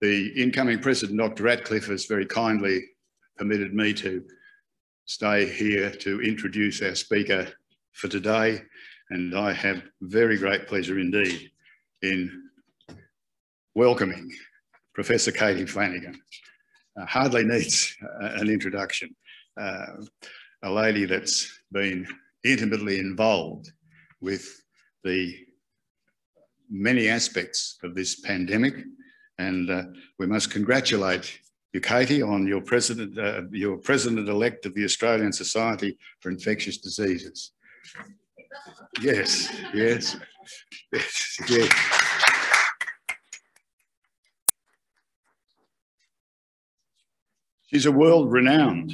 The incoming President, Dr. Ratcliffe, has very kindly permitted me to stay here to introduce our speaker for today. And I have very great pleasure indeed in welcoming Professor Katie Flanagan. Uh, hardly needs uh, an introduction. Uh, a lady that's been intimately involved with the many aspects of this pandemic. And uh, we must congratulate you, Katie, on your president, uh, your president-elect of the Australian Society for Infectious Diseases. Yes, yes, yes, yes. She's a world-renowned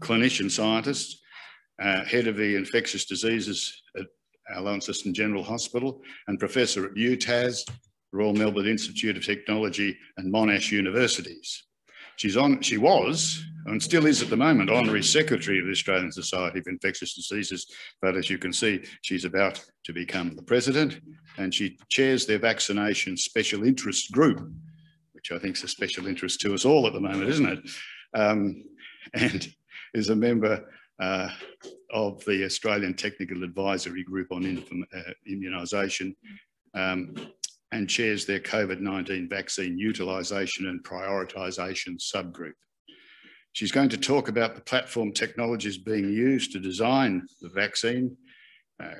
clinician scientist, uh, head of the infectious diseases at our Launceston General Hospital and professor at UTAS, Royal Melbourne Institute of Technology and Monash Universities. She's on, she was, and still is at the moment, Honorary Secretary of the Australian Society of Infectious Diseases, but as you can see, she's about to become the President, and she chairs their vaccination special interest group, which I think is a special interest to us all at the moment, isn't it? Um, and is a member uh, of the Australian Technical Advisory Group on uh, Immunisation um, and chairs their COVID-19 vaccine utilisation and prioritisation subgroup. She's going to talk about the platform technologies being used to design the vaccine, uh,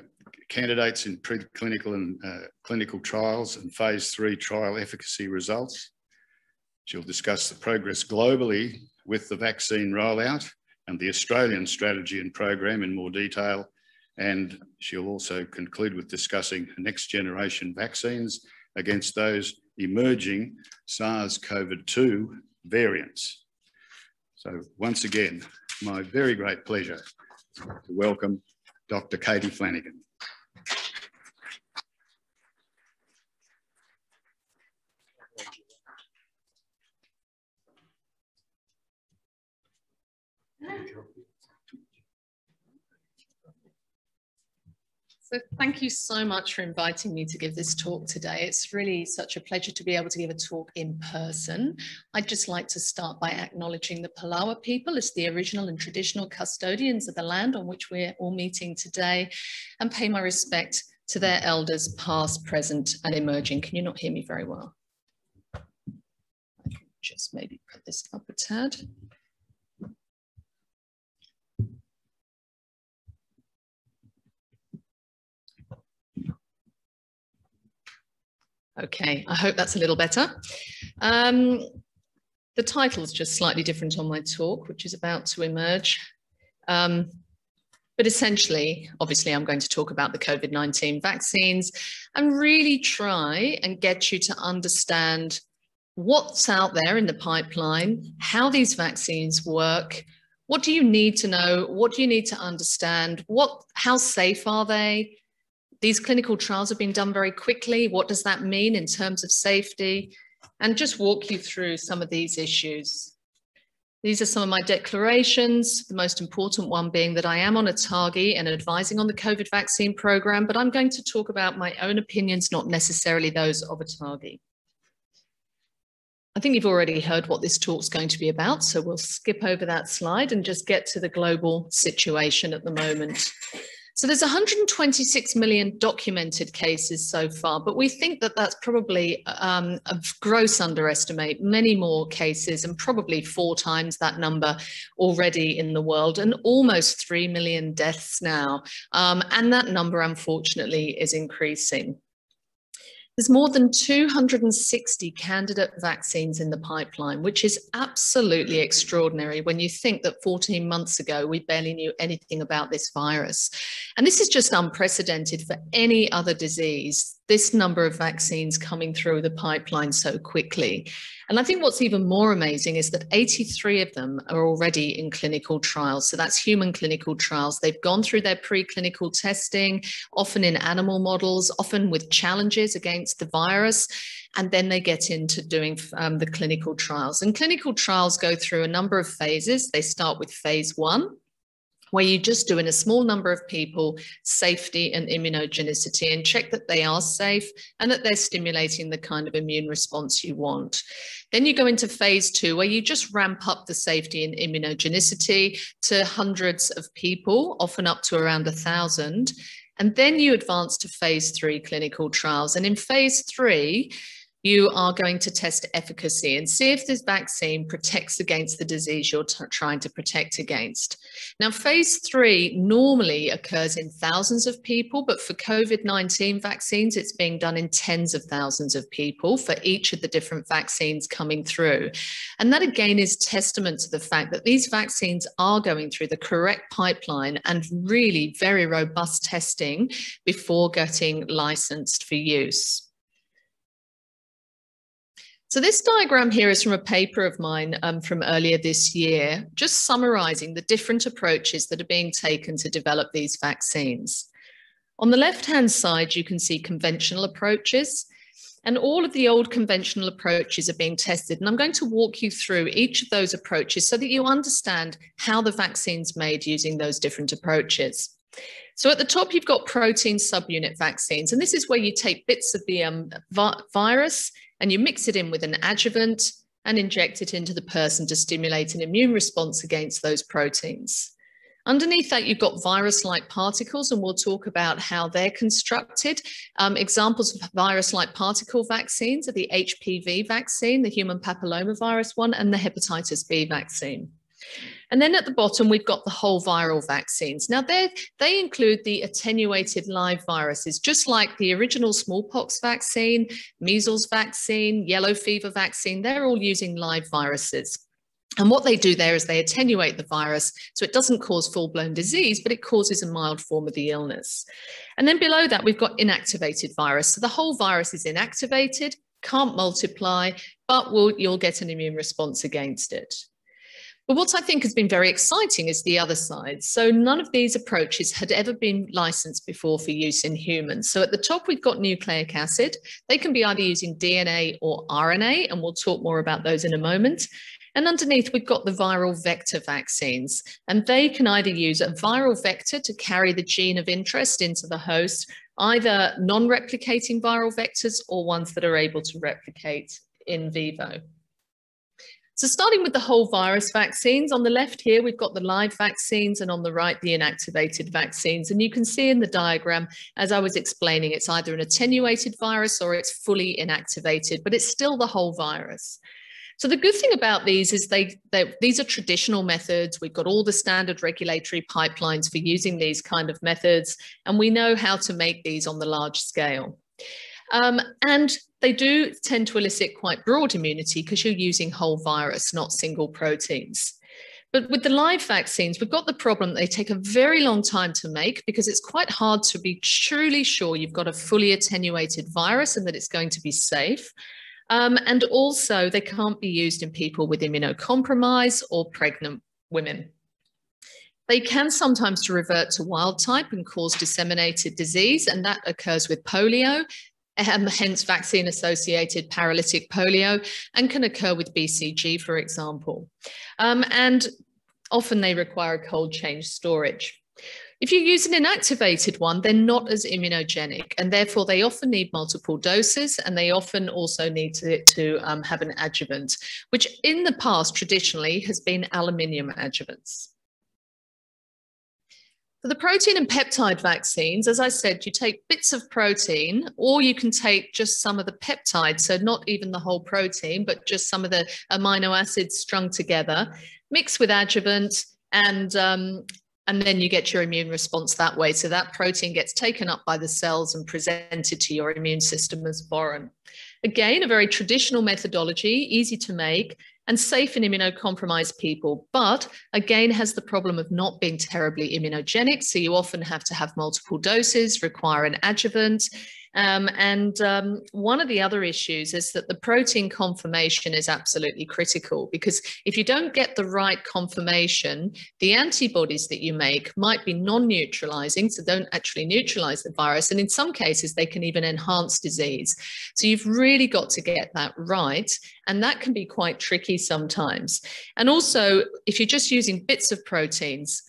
candidates in preclinical and uh, clinical trials and phase three trial efficacy results. She'll discuss the progress globally with the vaccine rollout and the Australian strategy and program in more detail. And she'll also conclude with discussing next generation vaccines against those emerging SARS-CoV-2 variants. So once again, my very great pleasure to welcome Dr. Katie Flanagan. So thank you so much for inviting me to give this talk today. It's really such a pleasure to be able to give a talk in person. I'd just like to start by acknowledging the Palawa people as the original and traditional custodians of the land on which we're all meeting today and pay my respect to their elders past, present and emerging. Can you not hear me very well? I can just maybe put this up a tad. Okay, I hope that's a little better. Um, the title's just slightly different on my talk, which is about to emerge. Um, but essentially, obviously, I'm going to talk about the COVID-19 vaccines and really try and get you to understand what's out there in the pipeline, how these vaccines work, what do you need to know, what do you need to understand, what, how safe are they, these clinical trials have been done very quickly. What does that mean in terms of safety? And just walk you through some of these issues. These are some of my declarations, the most important one being that I am on ATAGI and advising on the COVID vaccine program, but I'm going to talk about my own opinions, not necessarily those of ATAGI. I think you've already heard what this talk's going to be about, so we'll skip over that slide and just get to the global situation at the moment. So there's 126 million documented cases so far, but we think that that's probably um, a gross underestimate, many more cases and probably four times that number already in the world and almost 3 million deaths now. Um, and that number, unfortunately, is increasing. There's more than 260 candidate vaccines in the pipeline, which is absolutely extraordinary when you think that 14 months ago we barely knew anything about this virus. And this is just unprecedented for any other disease this number of vaccines coming through the pipeline so quickly. And I think what's even more amazing is that 83 of them are already in clinical trials. So that's human clinical trials. They've gone through their preclinical testing, often in animal models, often with challenges against the virus. And then they get into doing um, the clinical trials. And clinical trials go through a number of phases. They start with phase one, where you just do in a small number of people safety and immunogenicity and check that they are safe and that they're stimulating the kind of immune response you want. Then you go into phase two, where you just ramp up the safety and immunogenicity to hundreds of people, often up to around a thousand. And then you advance to phase three clinical trials. And in phase three, you are going to test efficacy and see if this vaccine protects against the disease you're trying to protect against. Now, phase three normally occurs in thousands of people, but for COVID 19 vaccines, it's being done in tens of thousands of people for each of the different vaccines coming through. And that again is testament to the fact that these vaccines are going through the correct pipeline and really very robust testing before getting licensed for use. So this diagram here is from a paper of mine um, from earlier this year, just summarizing the different approaches that are being taken to develop these vaccines. On the left-hand side, you can see conventional approaches, and all of the old conventional approaches are being tested. And I'm going to walk you through each of those approaches so that you understand how the vaccine's made using those different approaches. So at the top, you've got protein subunit vaccines, and this is where you take bits of the um, virus and you mix it in with an adjuvant and inject it into the person to stimulate an immune response against those proteins. Underneath that, you've got virus-like particles, and we'll talk about how they're constructed. Um, examples of virus-like particle vaccines are the HPV vaccine, the human papillomavirus one, and the hepatitis B vaccine. And then at the bottom, we've got the whole viral vaccines. Now, they include the attenuated live viruses, just like the original smallpox vaccine, measles vaccine, yellow fever vaccine. They're all using live viruses. And what they do there is they attenuate the virus so it doesn't cause full blown disease, but it causes a mild form of the illness. And then below that, we've got inactivated virus. So the whole virus is inactivated, can't multiply, but will, you'll get an immune response against it. But what I think has been very exciting is the other side. So none of these approaches had ever been licensed before for use in humans. So at the top, we've got nucleic acid. They can be either using DNA or RNA, and we'll talk more about those in a moment. And underneath, we've got the viral vector vaccines, and they can either use a viral vector to carry the gene of interest into the host, either non-replicating viral vectors or ones that are able to replicate in vivo. So starting with the whole virus vaccines, on the left here, we've got the live vaccines and on the right, the inactivated vaccines. And you can see in the diagram, as I was explaining, it's either an attenuated virus or it's fully inactivated, but it's still the whole virus. So the good thing about these is they, they, these are traditional methods. We've got all the standard regulatory pipelines for using these kind of methods, and we know how to make these on the large scale. Um, and they do tend to elicit quite broad immunity because you're using whole virus, not single proteins. But with the live vaccines, we've got the problem they take a very long time to make because it's quite hard to be truly sure you've got a fully attenuated virus and that it's going to be safe. Um, and also, they can't be used in people with immunocompromise or pregnant women. They can sometimes revert to wild type and cause disseminated disease, and that occurs with polio um, hence vaccine associated paralytic polio, and can occur with BCG, for example. Um, and often they require a cold chain storage. If you use an inactivated one, they're not as immunogenic, and therefore they often need multiple doses, and they often also need to, to um, have an adjuvant, which in the past traditionally has been aluminium adjuvants. For the protein and peptide vaccines, as I said, you take bits of protein or you can take just some of the peptide, so not even the whole protein, but just some of the amino acids strung together, mix with adjuvant, and, um, and then you get your immune response that way. So that protein gets taken up by the cells and presented to your immune system as foreign. Again, a very traditional methodology, easy to make, and safe in immunocompromised people, but again has the problem of not being terribly immunogenic. So you often have to have multiple doses, require an adjuvant, um, and um, one of the other issues is that the protein conformation is absolutely critical because if you don't get the right conformation, the antibodies that you make might be non-neutralizing, so don't actually neutralize the virus. And in some cases, they can even enhance disease. So you've really got to get that right. And that can be quite tricky sometimes. And also, if you're just using bits of proteins,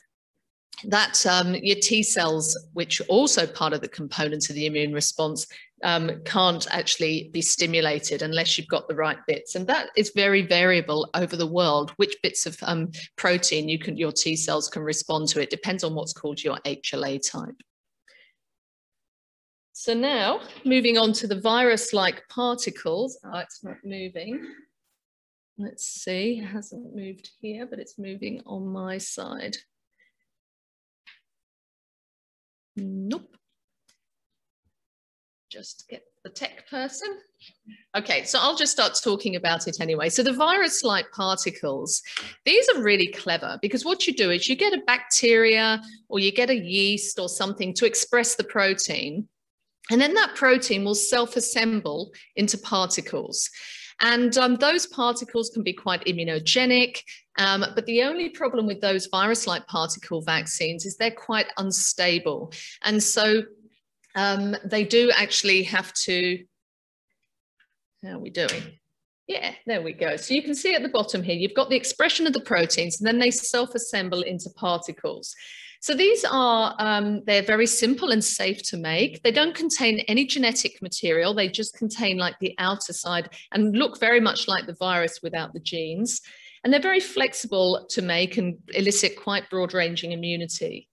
that um, your T cells, which are also part of the components of the immune response, um, can't actually be stimulated unless you've got the right bits. And that is very variable over the world, which bits of um, protein you can, your T cells can respond to. It depends on what's called your HLA type. So now moving on to the virus-like particles. Oh, it's not moving. Let's see, it hasn't moved here, but it's moving on my side. Nope. Just get the tech person. Okay, so I'll just start talking about it anyway. So the virus-like particles, these are really clever because what you do is you get a bacteria or you get a yeast or something to express the protein. And then that protein will self-assemble into particles. And um, those particles can be quite immunogenic. Um, but the only problem with those virus-like particle vaccines is they're quite unstable. And so um, they do actually have to, how are we doing? Yeah, there we go. So you can see at the bottom here, you've got the expression of the proteins and then they self-assemble into particles. So these are, um, they're very simple and safe to make. They don't contain any genetic material. They just contain like the outer side and look very much like the virus without the genes. And they're very flexible to make and elicit quite broad ranging immunity.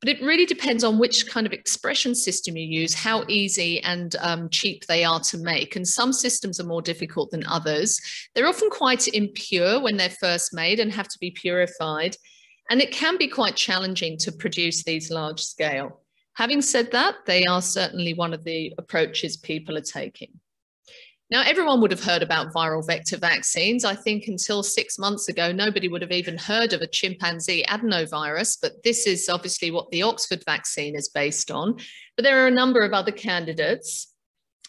But it really depends on which kind of expression system you use, how easy and um, cheap they are to make. And some systems are more difficult than others. They're often quite impure when they're first made and have to be purified. And it can be quite challenging to produce these large scale. Having said that, they are certainly one of the approaches people are taking. Now, everyone would have heard about viral vector vaccines. I think until six months ago, nobody would have even heard of a chimpanzee adenovirus, but this is obviously what the Oxford vaccine is based on. But there are a number of other candidates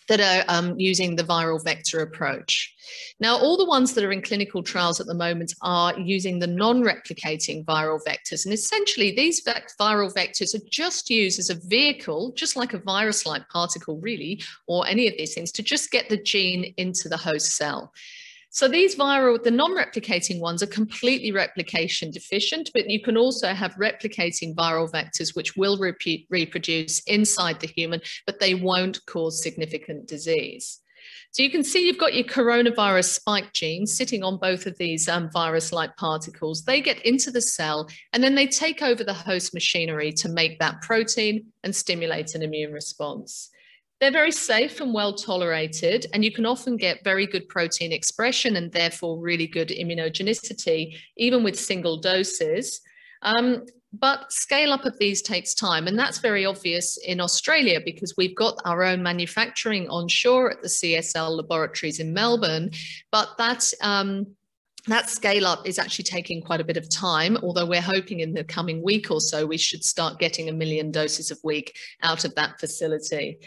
that are um, using the viral vector approach. Now, all the ones that are in clinical trials at the moment are using the non-replicating viral vectors. And essentially, these viral vectors are just used as a vehicle, just like a virus-like particle, really, or any of these things, to just get the gene into the host cell. So these viral, the non-replicating ones are completely replication deficient, but you can also have replicating viral vectors which will repeat, reproduce inside the human, but they won't cause significant disease. So you can see you've got your coronavirus spike gene sitting on both of these um, virus-like particles. They get into the cell and then they take over the host machinery to make that protein and stimulate an immune response. They're very safe and well tolerated, and you can often get very good protein expression and therefore really good immunogenicity, even with single doses. Um, but scale up of these takes time, and that's very obvious in Australia because we've got our own manufacturing onshore at the CSL laboratories in Melbourne. But that um, that scale up is actually taking quite a bit of time, although we're hoping in the coming week or so we should start getting a million doses a week out of that facility.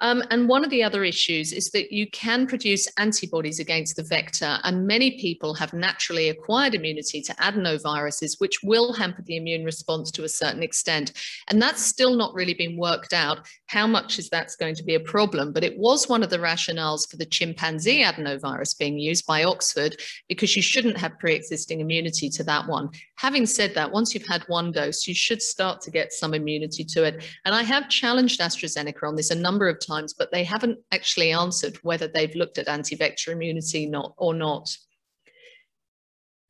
Um, and one of the other issues is that you can produce antibodies against the vector, and many people have naturally acquired immunity to adenoviruses, which will hamper the immune response to a certain extent. And that's still not really been worked out. How much is that's going to be a problem? But it was one of the rationales for the chimpanzee adenovirus being used by Oxford, because you shouldn't have pre existing immunity to that one. Having said that, once you've had one dose, you should start to get some immunity to it. And I have challenged AstraZeneca on this a number of times, but they haven't actually answered whether they've looked at anti-vector immunity not, or not.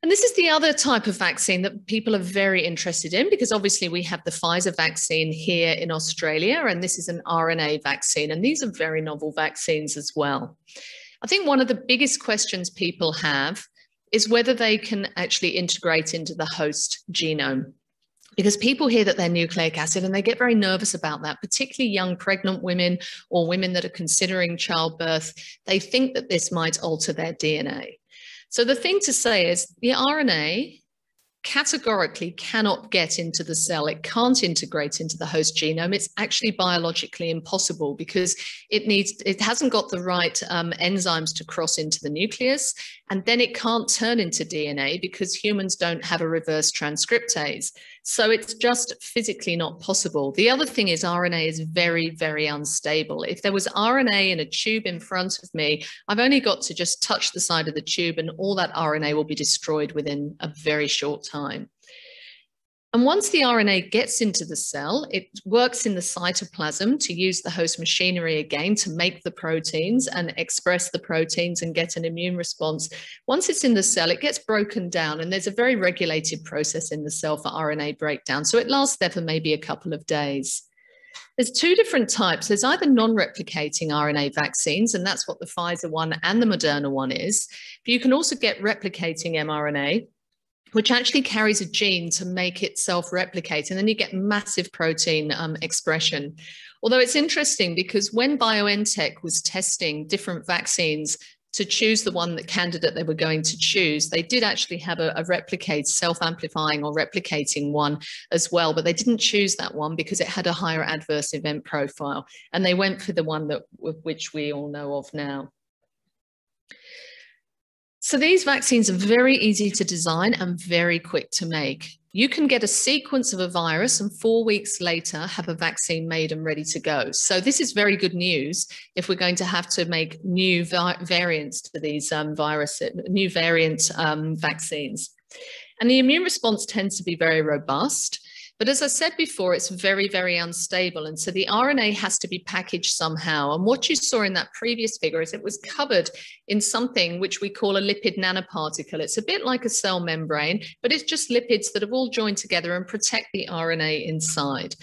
And this is the other type of vaccine that people are very interested in because obviously we have the Pfizer vaccine here in Australia, and this is an RNA vaccine, and these are very novel vaccines as well. I think one of the biggest questions people have is whether they can actually integrate into the host genome. Because people hear that they're nucleic acid and they get very nervous about that, particularly young pregnant women or women that are considering childbirth. They think that this might alter their DNA. So the thing to say is the RNA categorically cannot get into the cell. It can't integrate into the host genome. It's actually biologically impossible because it needs, it hasn't got the right um, enzymes to cross into the nucleus. And then it can't turn into DNA because humans don't have a reverse transcriptase. So it's just physically not possible. The other thing is RNA is very, very unstable. If there was RNA in a tube in front of me, I've only got to just touch the side of the tube and all that RNA will be destroyed within a very short time. And once the RNA gets into the cell, it works in the cytoplasm to use the host machinery again to make the proteins and express the proteins and get an immune response. Once it's in the cell, it gets broken down, and there's a very regulated process in the cell for RNA breakdown. So it lasts there for maybe a couple of days. There's two different types. There's either non-replicating RNA vaccines, and that's what the Pfizer one and the Moderna one is. But you can also get replicating mRNA, which actually carries a gene to make itself replicate. And then you get massive protein um, expression. Although it's interesting because when BioNTech was testing different vaccines to choose the one that candidate they were going to choose, they did actually have a, a replicate, self-amplifying or replicating one as well, but they didn't choose that one because it had a higher adverse event profile. And they went for the one that which we all know of now. So these vaccines are very easy to design and very quick to make. You can get a sequence of a virus and four weeks later have a vaccine made and ready to go. So this is very good news if we're going to have to make new variants to these um, virus, new variant um, vaccines. And the immune response tends to be very robust. But as I said before, it's very, very unstable. And so the RNA has to be packaged somehow. And what you saw in that previous figure is it was covered in something which we call a lipid nanoparticle. It's a bit like a cell membrane, but it's just lipids that have all joined together and protect the RNA inside.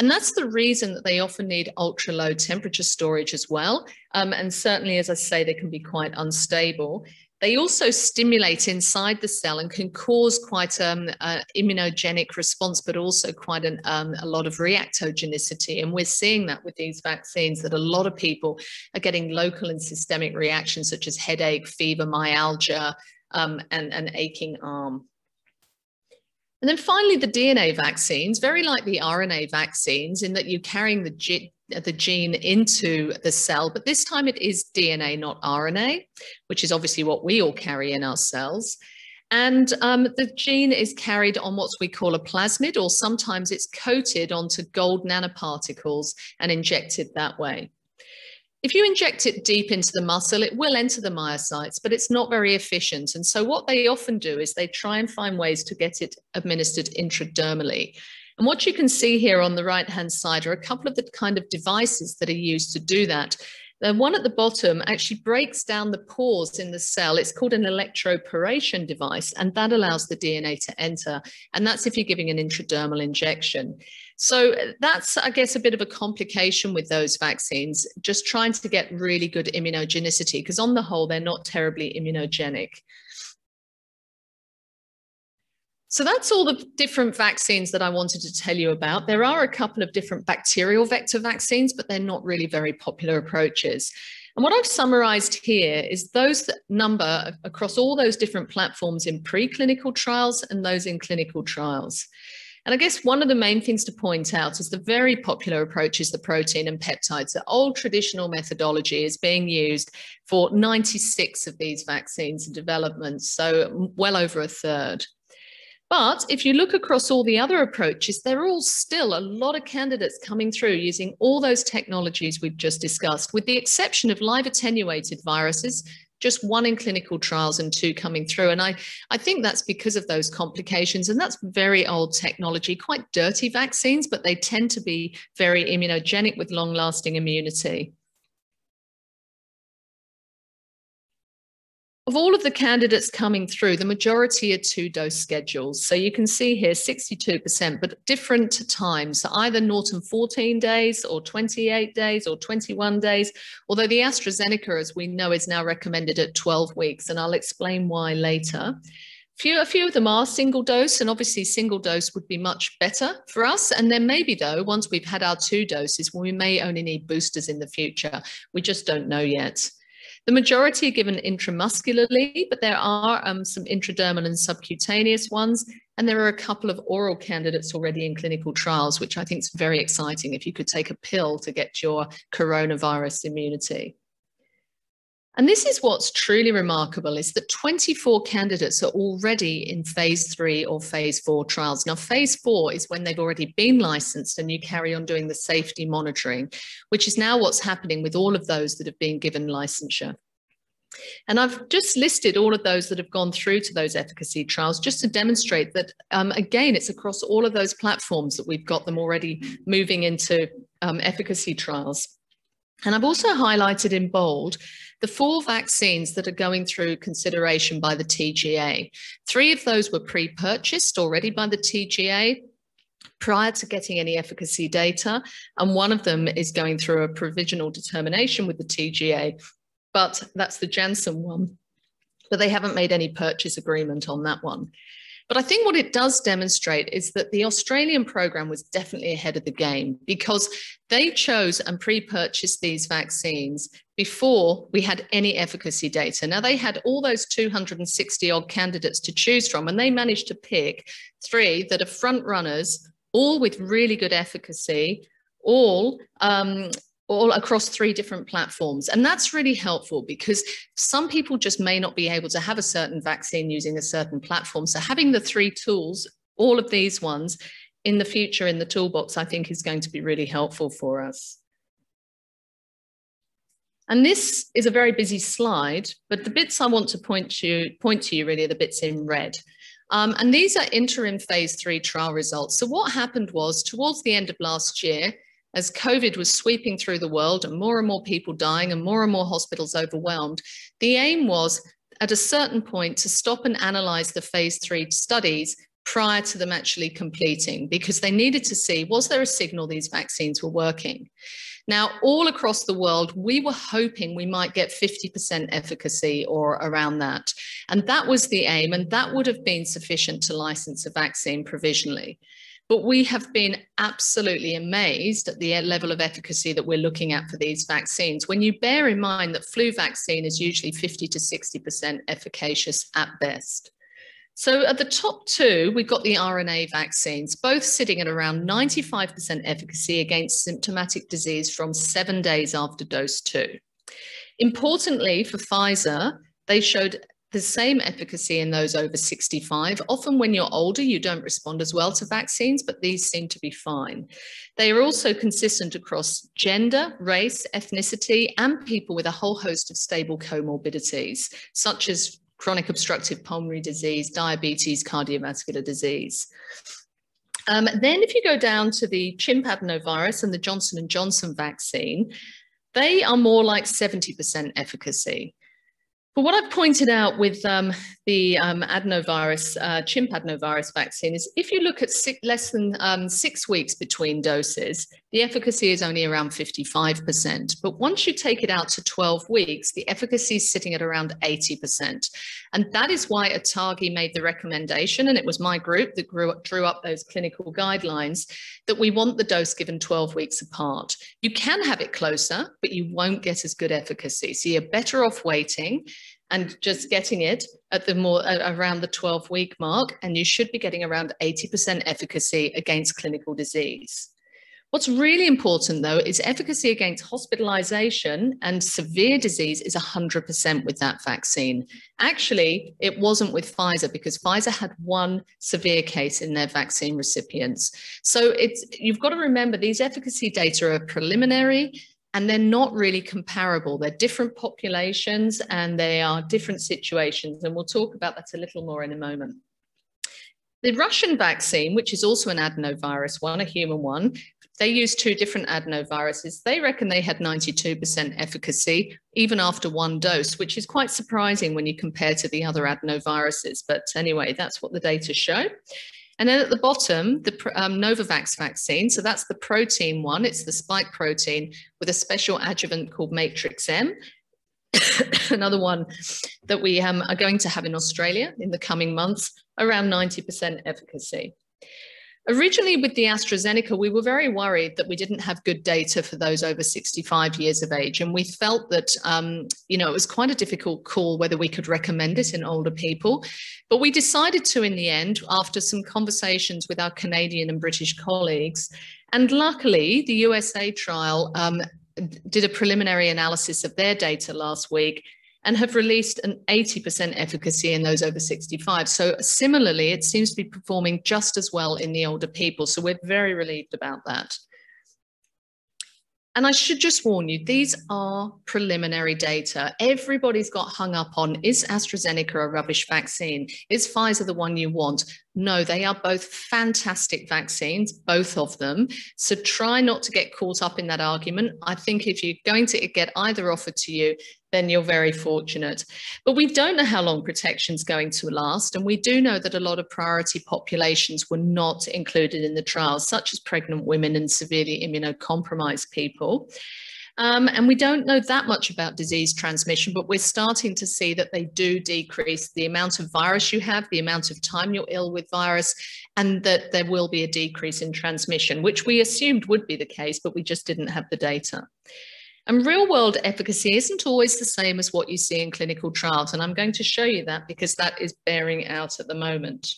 And that's the reason that they often need ultra low temperature storage as well. Um, and certainly, as I say, they can be quite unstable. They also stimulate inside the cell and can cause quite um, an immunogenic response, but also quite an, um, a lot of reactogenicity. And we're seeing that with these vaccines, that a lot of people are getting local and systemic reactions such as headache, fever, myalgia, um, and an aching arm. And then finally, the DNA vaccines, very like the RNA vaccines, in that you're carrying the the gene into the cell, but this time it is DNA, not RNA, which is obviously what we all carry in our cells. And um, the gene is carried on what we call a plasmid, or sometimes it's coated onto gold nanoparticles and injected that way. If you inject it deep into the muscle, it will enter the myocytes, but it's not very efficient. And so what they often do is they try and find ways to get it administered intradermally. And what you can see here on the right-hand side are a couple of the kind of devices that are used to do that. The one at the bottom actually breaks down the pores in the cell. It's called an electroporation device, and that allows the DNA to enter. And that's if you're giving an intradermal injection. So that's, I guess, a bit of a complication with those vaccines, just trying to get really good immunogenicity, because on the whole, they're not terribly immunogenic. So that's all the different vaccines that I wanted to tell you about. There are a couple of different bacterial vector vaccines, but they're not really very popular approaches. And what I've summarized here is those number across all those different platforms in preclinical trials and those in clinical trials. And I guess one of the main things to point out is the very popular approach is the protein and peptides. The old traditional methodology is being used for 96 of these vaccines in development, so well over a third. But if you look across all the other approaches, there are all still a lot of candidates coming through using all those technologies we've just discussed, with the exception of live attenuated viruses, just one in clinical trials and two coming through. And I, I think that's because of those complications. And that's very old technology, quite dirty vaccines, but they tend to be very immunogenic with long lasting immunity. Of all of the candidates coming through, the majority are two dose schedules. So you can see here 62%, but different times, so either Norton 14 days or 28 days or 21 days, although the AstraZeneca, as we know, is now recommended at 12 weeks, and I'll explain why later. Few, a few of them are single dose, and obviously single dose would be much better for us. And then maybe though, once we've had our two doses, we may only need boosters in the future. We just don't know yet. The majority are given intramuscularly, but there are um, some intradermal and subcutaneous ones. And there are a couple of oral candidates already in clinical trials, which I think is very exciting if you could take a pill to get your coronavirus immunity. And this is what's truly remarkable is that 24 candidates are already in phase three or phase four trials. Now, phase four is when they've already been licensed and you carry on doing the safety monitoring, which is now what's happening with all of those that have been given licensure. And I've just listed all of those that have gone through to those efficacy trials just to demonstrate that, um, again, it's across all of those platforms that we've got them already moving into um, efficacy trials. And I've also highlighted in bold the four vaccines that are going through consideration by the TGA. Three of those were pre-purchased already by the TGA prior to getting any efficacy data. And one of them is going through a provisional determination with the TGA, but that's the Janssen one. But they haven't made any purchase agreement on that one. But I think what it does demonstrate is that the Australian program was definitely ahead of the game because they chose and pre purchased these vaccines before we had any efficacy data. Now, they had all those 260 odd candidates to choose from, and they managed to pick three that are front runners, all with really good efficacy, all um, all across three different platforms. And that's really helpful because some people just may not be able to have a certain vaccine using a certain platform. So having the three tools, all of these ones in the future in the toolbox, I think is going to be really helpful for us. And this is a very busy slide, but the bits I want to point to, point to you really are the bits in red. Um, and these are interim phase three trial results. So what happened was towards the end of last year, as COVID was sweeping through the world and more and more people dying and more and more hospitals overwhelmed, the aim was at a certain point to stop and analyze the phase three studies prior to them actually completing because they needed to see was there a signal these vaccines were working. Now, all across the world, we were hoping we might get 50% efficacy or around that. And that was the aim, and that would have been sufficient to license a vaccine provisionally. But we have been absolutely amazed at the level of efficacy that we're looking at for these vaccines. When you bear in mind that flu vaccine is usually 50 to 60% efficacious at best. So at the top two, we've got the RNA vaccines, both sitting at around 95% efficacy against symptomatic disease from seven days after dose two. Importantly for Pfizer, they showed the same efficacy in those over 65. Often, when you're older, you don't respond as well to vaccines, but these seem to be fine. They are also consistent across gender, race, ethnicity, and people with a whole host of stable comorbidities, such as chronic obstructive pulmonary disease, diabetes, cardiovascular disease. Um, then if you go down to the chimp adenovirus and the Johnson & Johnson vaccine, they are more like 70% efficacy. But what I've pointed out with um, the um, adenovirus, uh, chimp adenovirus vaccine is if you look at six, less than um, six weeks between doses, the efficacy is only around 55%. But once you take it out to 12 weeks, the efficacy is sitting at around 80%. And that is why ATAGI made the recommendation, and it was my group that grew, drew up those clinical guidelines, that we want the dose given 12 weeks apart. You can have it closer, but you won't get as good efficacy. So you're better off waiting and just getting it at the more uh, around the 12 week mark and you should be getting around 80% efficacy against clinical disease what's really important though is efficacy against hospitalization and severe disease is 100% with that vaccine actually it wasn't with pfizer because pfizer had one severe case in their vaccine recipients so it's you've got to remember these efficacy data are preliminary and they're not really comparable. They're different populations and they are different situations. And we'll talk about that a little more in a moment. The Russian vaccine, which is also an adenovirus one, a human one, they used two different adenoviruses. They reckon they had 92% efficacy even after one dose, which is quite surprising when you compare to the other adenoviruses. But anyway, that's what the data show. And then at the bottom, the um, Novavax vaccine. So that's the protein one. It's the spike protein with a special adjuvant called Matrix M. Another one that we um, are going to have in Australia in the coming months, around 90% efficacy. Originally, with the AstraZeneca, we were very worried that we didn't have good data for those over 65 years of age. And we felt that, um, you know, it was quite a difficult call whether we could recommend it in older people. But we decided to, in the end, after some conversations with our Canadian and British colleagues. And luckily, the USA trial um, did a preliminary analysis of their data last week and have released an 80% efficacy in those over 65. So similarly, it seems to be performing just as well in the older people. So we're very relieved about that. And I should just warn you, these are preliminary data. Everybody's got hung up on is AstraZeneca a rubbish vaccine? Is Pfizer the one you want? No, they are both fantastic vaccines, both of them. So try not to get caught up in that argument. I think if you're going to get either offered to you, then you're very fortunate. But we don't know how long protection is going to last. And we do know that a lot of priority populations were not included in the trials, such as pregnant women and severely immunocompromised people. Um, and we don't know that much about disease transmission, but we're starting to see that they do decrease the amount of virus you have, the amount of time you're ill with virus, and that there will be a decrease in transmission, which we assumed would be the case, but we just didn't have the data. And real world efficacy isn't always the same as what you see in clinical trials. And I'm going to show you that because that is bearing out at the moment.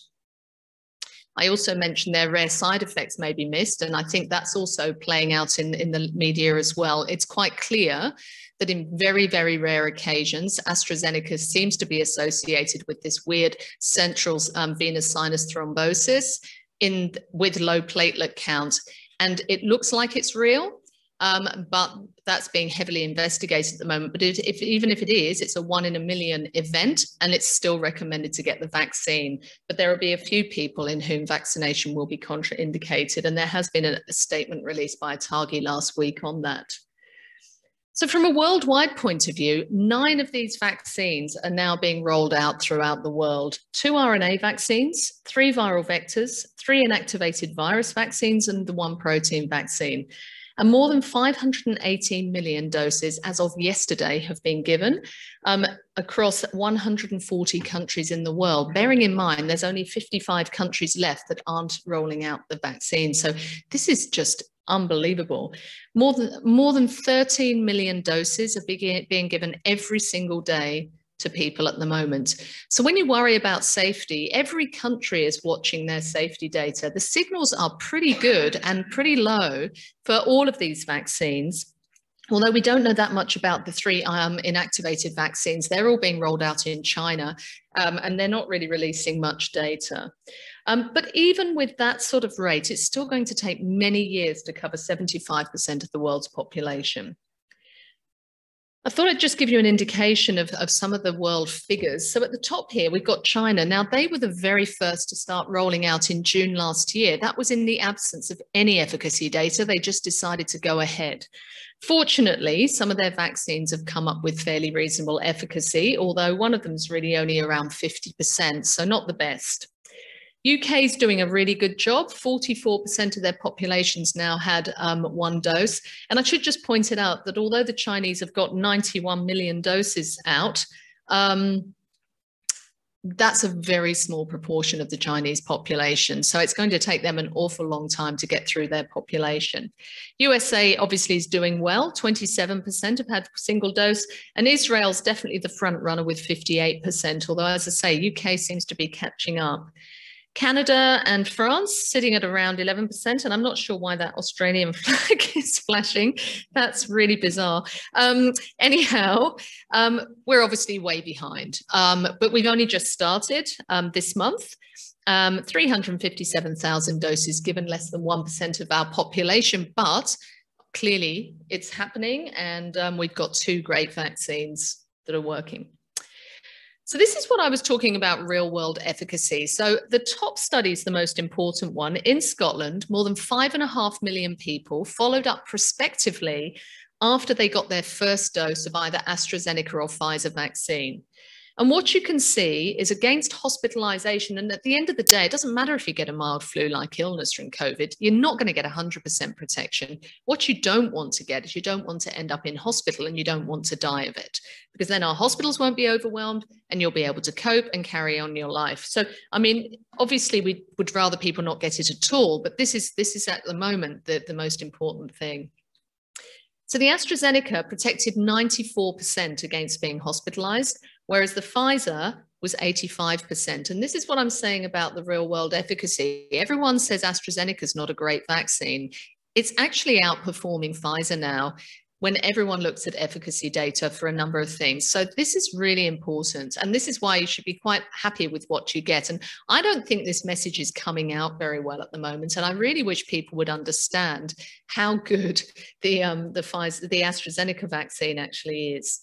I also mentioned their rare side effects may be missed, and I think that's also playing out in, in the media as well. It's quite clear that in very, very rare occasions, AstraZeneca seems to be associated with this weird central um, venous sinus thrombosis in with low platelet count. And it looks like it's real, um, but that's being heavily investigated at the moment. But if, if, even if it is, it's a one in a million event, and it's still recommended to get the vaccine. But there will be a few people in whom vaccination will be contraindicated, and there has been a, a statement released by ATAGI last week on that. So, from a worldwide point of view, nine of these vaccines are now being rolled out throughout the world two RNA vaccines, three viral vectors, three inactivated virus vaccines, and the one protein vaccine. And more than 518 million doses as of yesterday have been given um, across 140 countries in the world. Bearing in mind, there's only 55 countries left that aren't rolling out the vaccine. So this is just unbelievable. More than, more than 13 million doses are being, being given every single day to people at the moment. So when you worry about safety, every country is watching their safety data. The signals are pretty good and pretty low for all of these vaccines. Although we don't know that much about the three um, inactivated vaccines, they're all being rolled out in China um, and they're not really releasing much data. Um, but even with that sort of rate, it's still going to take many years to cover 75% of the world's population. I thought I'd just give you an indication of, of some of the world figures. So at the top here, we've got China. Now, they were the very first to start rolling out in June last year. That was in the absence of any efficacy data. They just decided to go ahead. Fortunately, some of their vaccines have come up with fairly reasonable efficacy, although one of them is really only around 50%, so not the best. UK is doing a really good job. 44% of their populations now had um, one dose. And I should just point it out that although the Chinese have got 91 million doses out, um, that's a very small proportion of the Chinese population. So it's going to take them an awful long time to get through their population. USA obviously is doing well. 27% have had single dose, and Israel's definitely the front runner with 58%, although as I say, UK seems to be catching up. Canada and France sitting at around 11%. And I'm not sure why that Australian flag is flashing. That's really bizarre. Um, anyhow, um, we're obviously way behind, um, but we've only just started um, this month. Um, 357,000 doses given less than 1% of our population, but clearly it's happening and um, we've got two great vaccines that are working. So this is what I was talking about real world efficacy. So the top study is the most important one. In Scotland, more than five and a half million people followed up prospectively after they got their first dose of either AstraZeneca or Pfizer vaccine. And what you can see is against hospitalization. And at the end of the day, it doesn't matter if you get a mild flu like illness from COVID, you're not going to get 100% protection. What you don't want to get is you don't want to end up in hospital and you don't want to die of it because then our hospitals won't be overwhelmed and you'll be able to cope and carry on your life. So, I mean, obviously we would rather people not get it at all, but this is, this is at the moment the, the most important thing. So the AstraZeneca protected 94% against being hospitalized whereas the Pfizer was 85%. And this is what I'm saying about the real world efficacy. Everyone says AstraZeneca is not a great vaccine. It's actually outperforming Pfizer now. when everyone looks at efficacy data for a number of things. So this is really important. And this is why you should be quite happy with what you get. And I don't think this message is coming out very well at the moment. And I really wish people would understand how good the, um, the, Pfizer, the AstraZeneca vaccine actually is.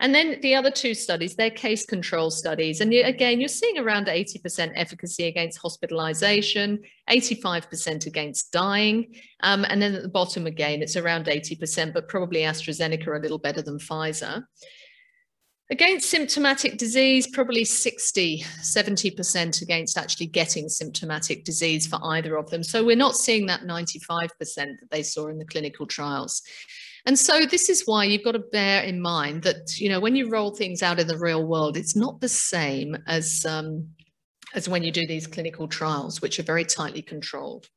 And then the other two studies, they're case control studies. And you, again, you're seeing around 80% efficacy against hospitalization, 85% against dying. Um, and then at the bottom again, it's around 80%, but probably AstraZeneca a little better than Pfizer. Against symptomatic disease, probably 60, 70% against actually getting symptomatic disease for either of them. So we're not seeing that 95% that they saw in the clinical trials. And so this is why you've got to bear in mind that, you know, when you roll things out in the real world, it's not the same as, um, as when you do these clinical trials, which are very tightly controlled.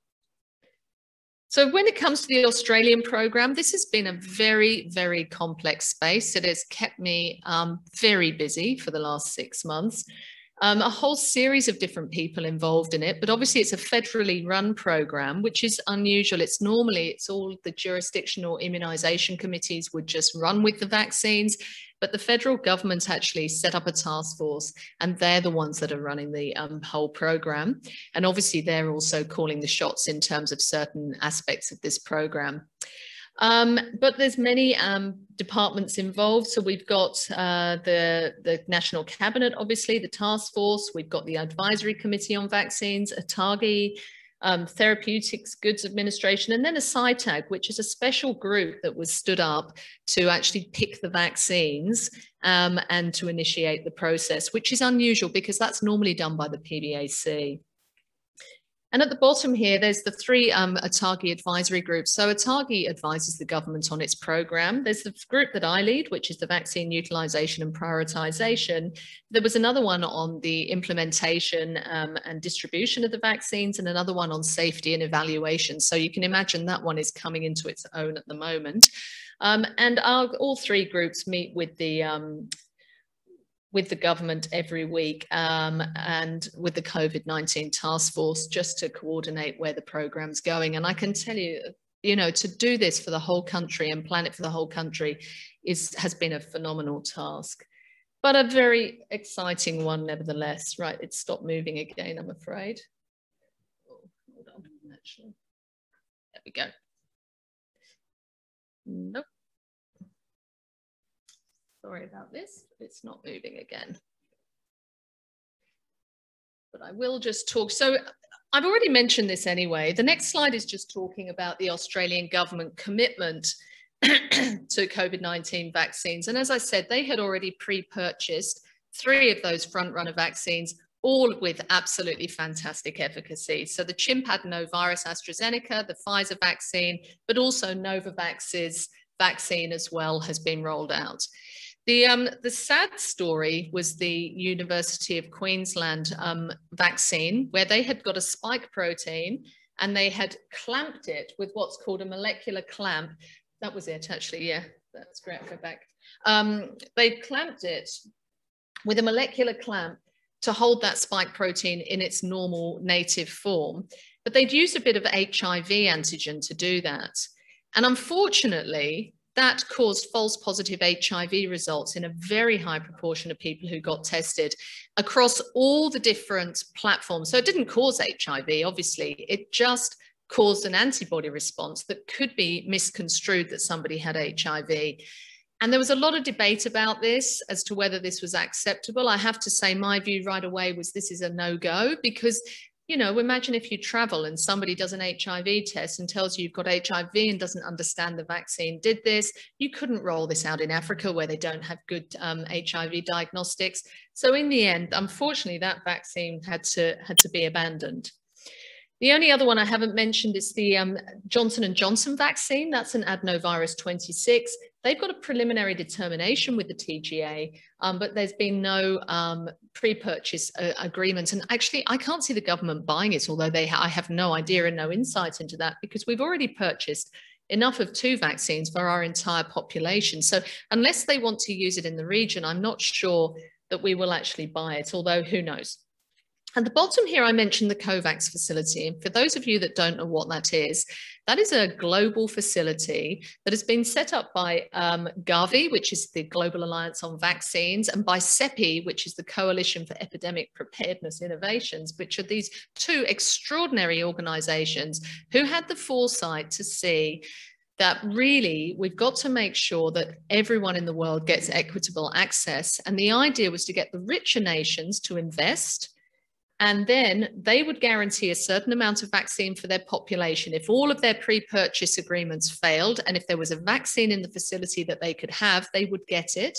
So when it comes to the Australian program, this has been a very, very complex space. It has kept me um, very busy for the last six months um, a whole series of different people involved in it but obviously it's a federally run program which is unusual. It's normally it's all the jurisdictional immunization committees would just run with the vaccines but the federal government actually set up a task force and they're the ones that are running the um, whole program. And obviously they're also calling the shots in terms of certain aspects of this program um, but there's many um, departments involved. So we've got uh, the, the National Cabinet, obviously, the task force. We've got the Advisory Committee on Vaccines, ATAGI, um, Therapeutics Goods Administration, and then a SITAG, which is a special group that was stood up to actually pick the vaccines um, and to initiate the process, which is unusual because that's normally done by the PBAC. And at the bottom here, there's the three um, ATAGI advisory groups. So ATAGI advises the government on its program. There's the group that I lead, which is the vaccine utilization and prioritization. There was another one on the implementation um, and distribution of the vaccines and another one on safety and evaluation. So you can imagine that one is coming into its own at the moment. Um, and our, all three groups meet with the um, with the government every week um, and with the COVID-19 task force just to coordinate where the program's going. And I can tell you, you know, to do this for the whole country and plan it for the whole country is has been a phenomenal task, but a very exciting one nevertheless. Right, it stopped moving again, I'm afraid. Oh, hold on, actually. There we go. Nope. Sorry about this, it's not moving again. But I will just talk. So I've already mentioned this anyway. The next slide is just talking about the Australian government commitment to COVID-19 vaccines. And as I said, they had already pre-purchased three of those front runner vaccines, all with absolutely fantastic efficacy. So the chimp adenovirus AstraZeneca, the Pfizer vaccine, but also Novavax's vaccine as well has been rolled out. The, um, the sad story was the University of Queensland um, vaccine, where they had got a spike protein and they had clamped it with what's called a molecular clamp. That was it, actually. Yeah, that's great. Go back. Um, they clamped it with a molecular clamp to hold that spike protein in its normal native form. But they'd used a bit of HIV antigen to do that. And unfortunately, that caused false positive HIV results in a very high proportion of people who got tested across all the different platforms. So it didn't cause HIV, obviously, it just caused an antibody response that could be misconstrued that somebody had HIV. And there was a lot of debate about this as to whether this was acceptable. I have to say, my view right away was this is a no go because you know, imagine if you travel and somebody does an HIV test and tells you you've got HIV and doesn't understand the vaccine did this. You couldn't roll this out in Africa where they don't have good um, HIV diagnostics. So in the end, unfortunately, that vaccine had to had to be abandoned. The only other one I haven't mentioned is the um, Johnson & Johnson vaccine. That's an adenovirus 26. They've got a preliminary determination with the TGA, um, but there's been no um, pre-purchase uh, agreement. And actually, I can't see the government buying it, although they ha I have no idea and no insight into that because we've already purchased enough of two vaccines for our entire population. So unless they want to use it in the region, I'm not sure that we will actually buy it, although who knows. At the bottom here, I mentioned the COVAX facility. And for those of you that don't know what that is, that is a global facility that has been set up by um, Gavi, which is the Global Alliance on Vaccines, and by CEPI, which is the Coalition for Epidemic Preparedness Innovations, which are these two extraordinary organizations who had the foresight to see that really we've got to make sure that everyone in the world gets equitable access. And the idea was to get the richer nations to invest and then they would guarantee a certain amount of vaccine for their population. If all of their pre purchase agreements failed, and if there was a vaccine in the facility that they could have, they would get it.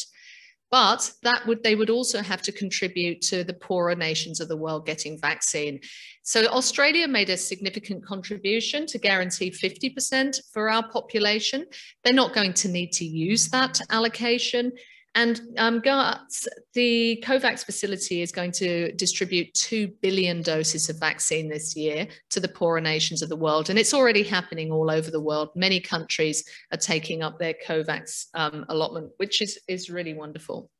But that would they would also have to contribute to the poorer nations of the world getting vaccine. So Australia made a significant contribution to guarantee 50% for our population. They're not going to need to use that allocation. And um, the COVAX facility is going to distribute 2 billion doses of vaccine this year to the poorer nations of the world. And it's already happening all over the world. Many countries are taking up their COVAX um, allotment, which is, is really wonderful.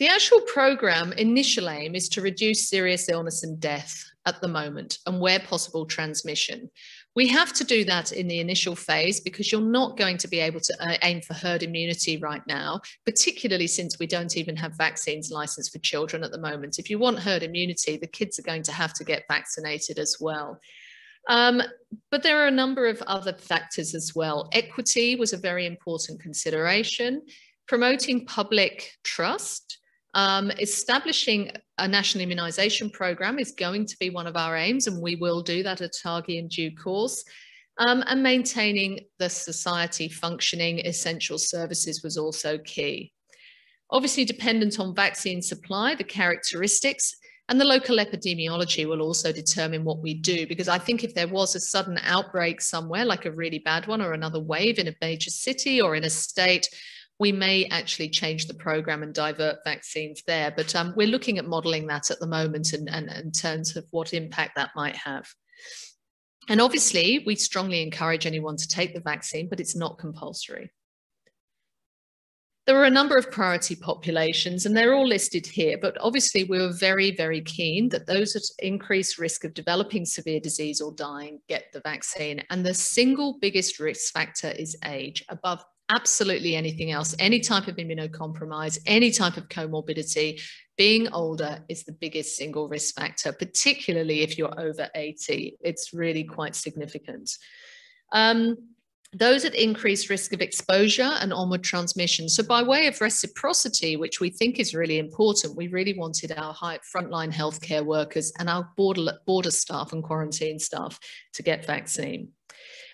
The actual program initial aim is to reduce serious illness and death at the moment and where possible transmission. We have to do that in the initial phase because you're not going to be able to uh, aim for herd immunity right now, particularly since we don't even have vaccines licensed for children at the moment. If you want herd immunity, the kids are going to have to get vaccinated as well. Um, but there are a number of other factors as well. Equity was a very important consideration. Promoting public trust, um, establishing a national immunisation programme is going to be one of our aims, and we will do that at ATAGI in due course. Um, and maintaining the society functioning essential services was also key. Obviously dependent on vaccine supply, the characteristics and the local epidemiology will also determine what we do, because I think if there was a sudden outbreak somewhere, like a really bad one or another wave in a major city or in a state, we may actually change the program and divert vaccines there. But um, we're looking at modeling that at the moment and, and in terms of what impact that might have. And obviously, we strongly encourage anyone to take the vaccine, but it's not compulsory. There are a number of priority populations, and they're all listed here. But obviously, we were very, very keen that those at increased risk of developing severe disease or dying get the vaccine. And the single biggest risk factor is age. Above absolutely anything else, any type of immunocompromise, any type of comorbidity, being older is the biggest single risk factor, particularly if you're over 80. It's really quite significant. Um, those at increased risk of exposure and onward transmission. So by way of reciprocity, which we think is really important, we really wanted our high frontline healthcare workers and our border, border staff and quarantine staff to get vaccine.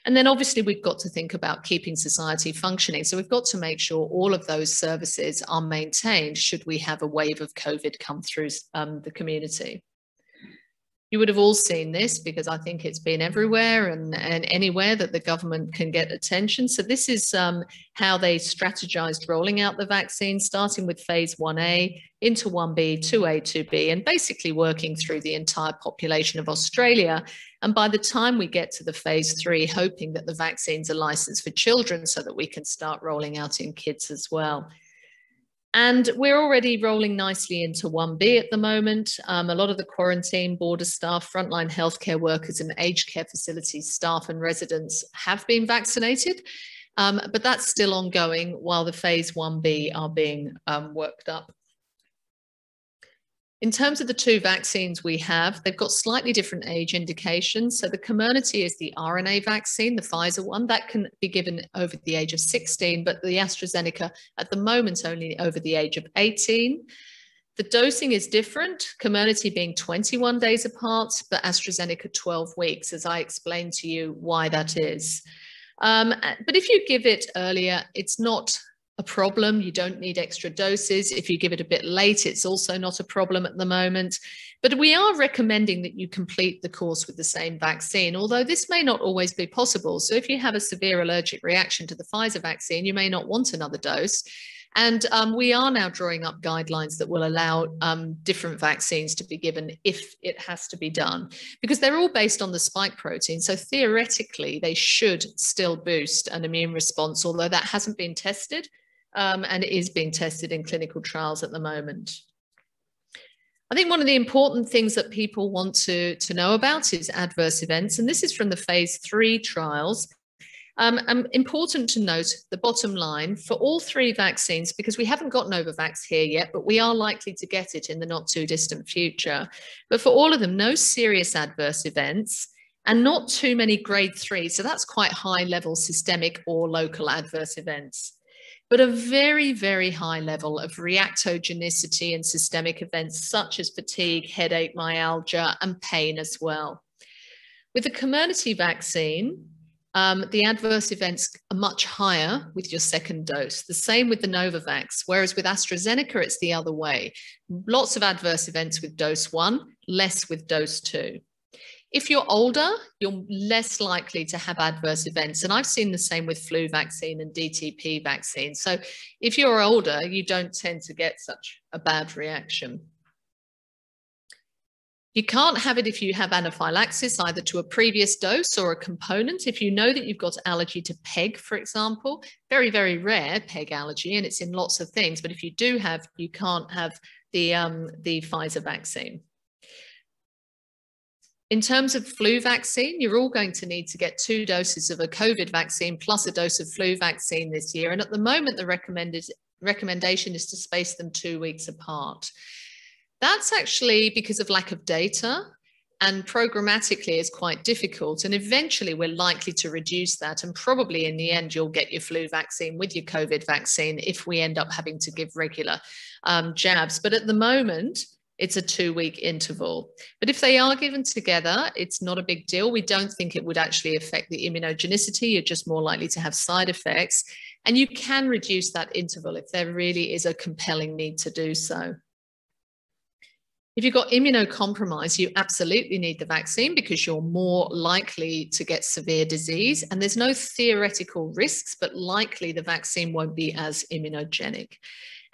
And then obviously we've got to think about keeping society functioning. So we've got to make sure all of those services are maintained should we have a wave of COVID come through um, the community. You would have all seen this because I think it's been everywhere and, and anywhere that the government can get attention. So this is um, how they strategized rolling out the vaccine, starting with phase 1A into 1B, 2A, 2B, and basically working through the entire population of Australia. And by the time we get to the phase three, hoping that the vaccines are licensed for children so that we can start rolling out in kids as well. And we're already rolling nicely into 1B at the moment. Um, a lot of the quarantine border staff, frontline healthcare workers, and aged care facilities staff and residents have been vaccinated. Um, but that's still ongoing while the phase 1B are being um, worked up. In terms of the two vaccines we have, they've got slightly different age indications. So the Comirnaty is the RNA vaccine, the Pfizer one, that can be given over the age of 16, but the AstraZeneca at the moment only over the age of 18. The dosing is different, Comirnaty being 21 days apart, but AstraZeneca 12 weeks, as I explained to you why that is. Um, but if you give it earlier, it's not a problem. You don't need extra doses. If you give it a bit late, it's also not a problem at the moment. But we are recommending that you complete the course with the same vaccine, although this may not always be possible. So if you have a severe allergic reaction to the Pfizer vaccine, you may not want another dose. And um, we are now drawing up guidelines that will allow um, different vaccines to be given if it has to be done, because they're all based on the spike protein. So theoretically, they should still boost an immune response, although that hasn't been tested um, and it is being tested in clinical trials at the moment. I think one of the important things that people want to, to know about is adverse events. And this is from the phase three trials. Um, um, important to note the bottom line for all three vaccines, because we haven't got Novavax here yet, but we are likely to get it in the not too distant future. But for all of them, no serious adverse events and not too many grade three. So that's quite high level systemic or local adverse events but a very, very high level of reactogenicity and systemic events such as fatigue, headache, myalgia, and pain as well. With the Comirnaty vaccine, um, the adverse events are much higher with your second dose. The same with the Novavax, whereas with AstraZeneca, it's the other way. Lots of adverse events with dose one, less with dose two. If you're older, you're less likely to have adverse events. And I've seen the same with flu vaccine and DTP vaccine. So if you're older, you don't tend to get such a bad reaction. You can't have it if you have anaphylaxis either to a previous dose or a component. If you know that you've got allergy to PEG, for example, very, very rare PEG allergy, and it's in lots of things. But if you do have, you can't have the, um, the Pfizer vaccine. In terms of flu vaccine, you're all going to need to get two doses of a COVID vaccine plus a dose of flu vaccine this year. And at the moment, the recommended recommendation is to space them two weeks apart. That's actually because of lack of data and programmatically is quite difficult. And eventually we're likely to reduce that. And probably in the end, you'll get your flu vaccine with your COVID vaccine if we end up having to give regular um, jabs. But at the moment, it's a two week interval. But if they are given together, it's not a big deal. We don't think it would actually affect the immunogenicity. You're just more likely to have side effects. And you can reduce that interval if there really is a compelling need to do so. If you've got immunocompromise, you absolutely need the vaccine because you're more likely to get severe disease. And there's no theoretical risks, but likely the vaccine won't be as immunogenic.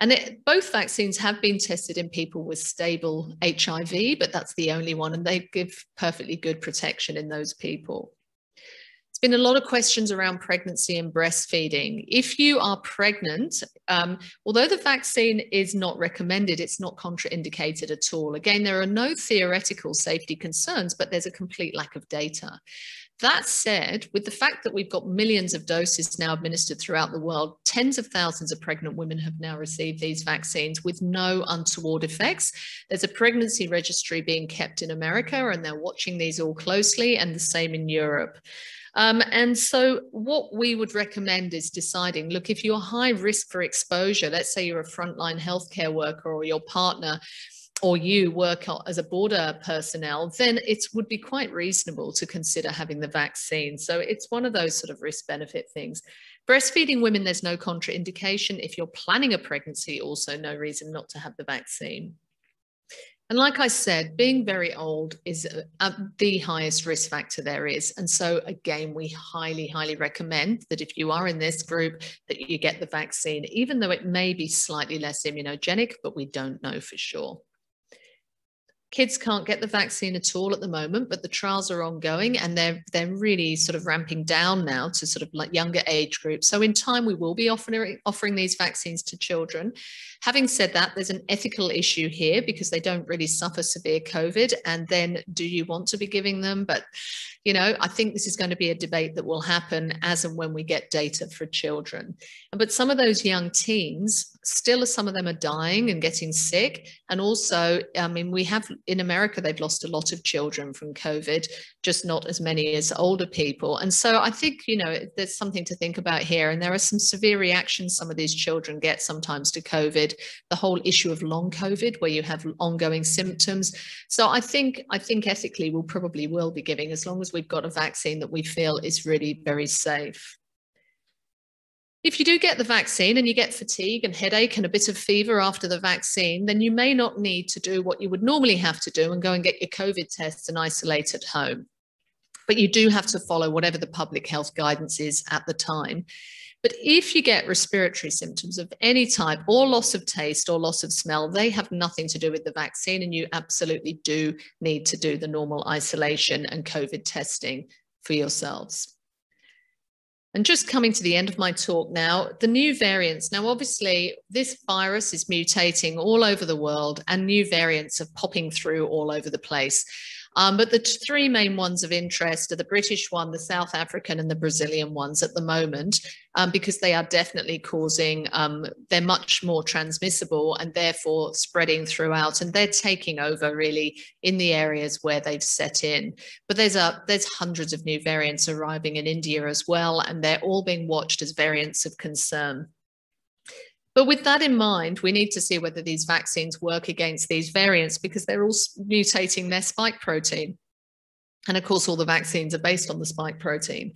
And it, both vaccines have been tested in people with stable HIV, but that's the only one, and they give perfectly good protection in those people. It's been a lot of questions around pregnancy and breastfeeding. If you are pregnant, um, although the vaccine is not recommended, it's not contraindicated at all. Again, there are no theoretical safety concerns, but there's a complete lack of data. That said, with the fact that we've got millions of doses now administered throughout the world, tens of thousands of pregnant women have now received these vaccines with no untoward effects. There's a pregnancy registry being kept in America, and they're watching these all closely, and the same in Europe. Um, and so, what we would recommend is deciding look, if you're high risk for exposure, let's say you're a frontline healthcare worker or your partner or you work as a border personnel, then it would be quite reasonable to consider having the vaccine. So it's one of those sort of risk benefit things. Breastfeeding women, there's no contraindication. If you're planning a pregnancy, also no reason not to have the vaccine. And like I said, being very old is the highest risk factor there is. And so, again, we highly, highly recommend that if you are in this group, that you get the vaccine, even though it may be slightly less immunogenic, but we don't know for sure. Kids can't get the vaccine at all at the moment, but the trials are ongoing and they're they're really sort of ramping down now to sort of like younger age groups. So in time, we will be offering offering these vaccines to children. Having said that, there's an ethical issue here because they don't really suffer severe COVID. And then, do you want to be giving them? But you know, I think this is going to be a debate that will happen as and when we get data for children. But some of those young teens, still some of them are dying and getting sick. And also, I mean, we have in America, they've lost a lot of children from COVID, just not as many as older people. And so I think, you know, there's something to think about here. And there are some severe reactions some of these children get sometimes to COVID, the whole issue of long COVID, where you have ongoing symptoms. So I think, I think ethically we'll probably will be giving as long as we've got a vaccine that we feel is really very safe. If you do get the vaccine and you get fatigue and headache and a bit of fever after the vaccine, then you may not need to do what you would normally have to do and go and get your COVID tests and isolate at home. But you do have to follow whatever the public health guidance is at the time. But if you get respiratory symptoms of any type or loss of taste or loss of smell, they have nothing to do with the vaccine. And you absolutely do need to do the normal isolation and COVID testing for yourselves. And just coming to the end of my talk now, the new variants. Now, obviously, this virus is mutating all over the world and new variants are popping through all over the place. Um, but the three main ones of interest are the British one, the South African, and the Brazilian ones at the moment, um, because they are definitely causing, um, they're much more transmissible and therefore spreading throughout, and they're taking over really in the areas where they've set in. But there's a there's hundreds of new variants arriving in India as well, and they're all being watched as variants of concern. But with that in mind, we need to see whether these vaccines work against these variants because they're all mutating their spike protein. And of course, all the vaccines are based on the spike protein.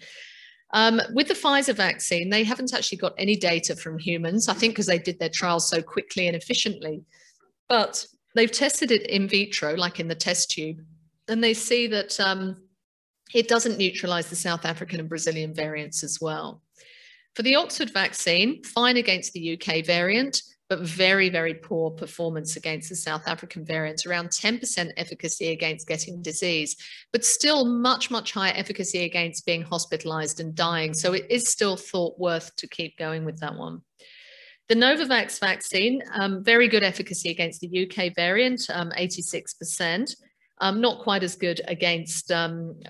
Um, with the Pfizer vaccine, they haven't actually got any data from humans, I think because they did their trials so quickly and efficiently. But they've tested it in vitro, like in the test tube, and they see that um, it doesn't neutralize the South African and Brazilian variants as well. For the Oxford vaccine, fine against the UK variant, but very, very poor performance against the South African variant, around 10% efficacy against getting disease, but still much, much higher efficacy against being hospitalized and dying. So it is still thought worth to keep going with that one. The Novavax vaccine, um, very good efficacy against the UK variant, um, 86%. Um, not quite as good against um,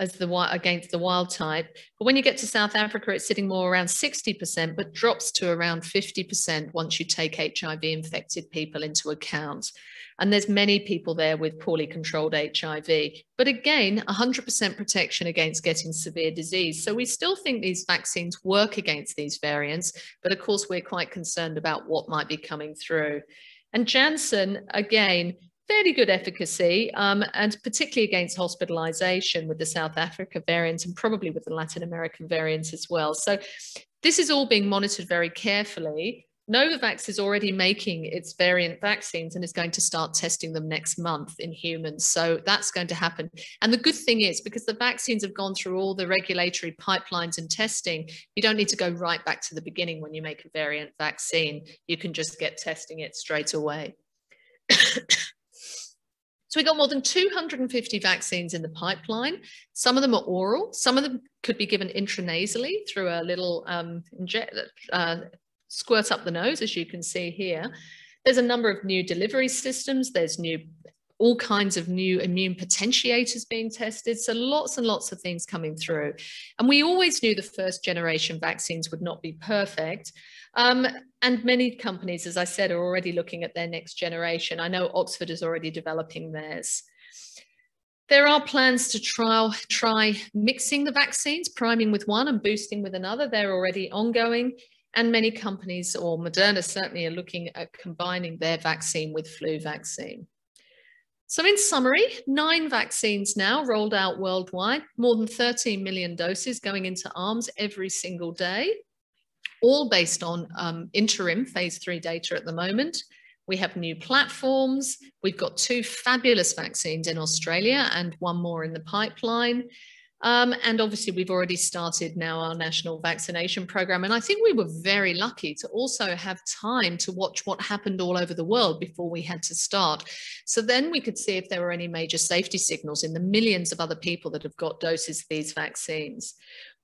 as the against the wild type. But when you get to South Africa, it's sitting more around 60%, but drops to around 50% once you take HIV infected people into account. And there's many people there with poorly controlled HIV. But again, 100% protection against getting severe disease. So we still think these vaccines work against these variants, but of course we're quite concerned about what might be coming through. And Janssen, again, fairly good efficacy, um, and particularly against hospitalization with the South Africa variant and probably with the Latin American variants as well. So this is all being monitored very carefully. Novavax is already making its variant vaccines and is going to start testing them next month in humans. So that's going to happen. And the good thing is, because the vaccines have gone through all the regulatory pipelines and testing, you don't need to go right back to the beginning when you make a variant vaccine. You can just get testing it straight away. So we got more than 250 vaccines in the pipeline. Some of them are oral. Some of them could be given intranasally through a little um, inject, uh, squirt up the nose, as you can see here. There's a number of new delivery systems. There's new all kinds of new immune potentiators being tested. So lots and lots of things coming through. And we always knew the first generation vaccines would not be perfect. Um, and many companies, as I said, are already looking at their next generation. I know Oxford is already developing theirs. There are plans to trial, try mixing the vaccines, priming with one and boosting with another. They're already ongoing. And many companies, or Moderna certainly, are looking at combining their vaccine with flu vaccine. So in summary, nine vaccines now rolled out worldwide, more than 13 million doses going into arms every single day, all based on um, interim phase three data at the moment. We have new platforms. We've got two fabulous vaccines in Australia and one more in the pipeline. Um, and obviously, we've already started now our national vaccination program. And I think we were very lucky to also have time to watch what happened all over the world before we had to start. So then we could see if there were any major safety signals in the millions of other people that have got doses of these vaccines.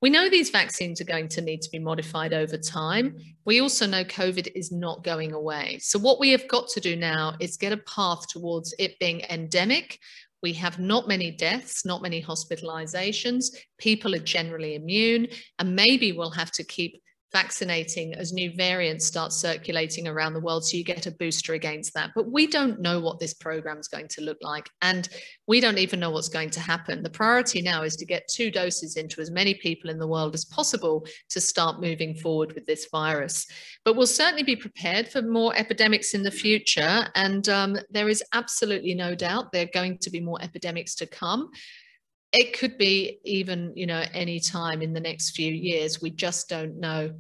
We know these vaccines are going to need to be modified over time. We also know COVID is not going away. So, what we have got to do now is get a path towards it being endemic we have not many deaths, not many hospitalizations. People are generally immune, and maybe we'll have to keep vaccinating as new variants start circulating around the world so you get a booster against that. But we don't know what this program is going to look like and we don't even know what's going to happen. The priority now is to get two doses into as many people in the world as possible to start moving forward with this virus. But we'll certainly be prepared for more epidemics in the future and um, there is absolutely no doubt there are going to be more epidemics to come it could be even you know any time in the next few years. We just don't know.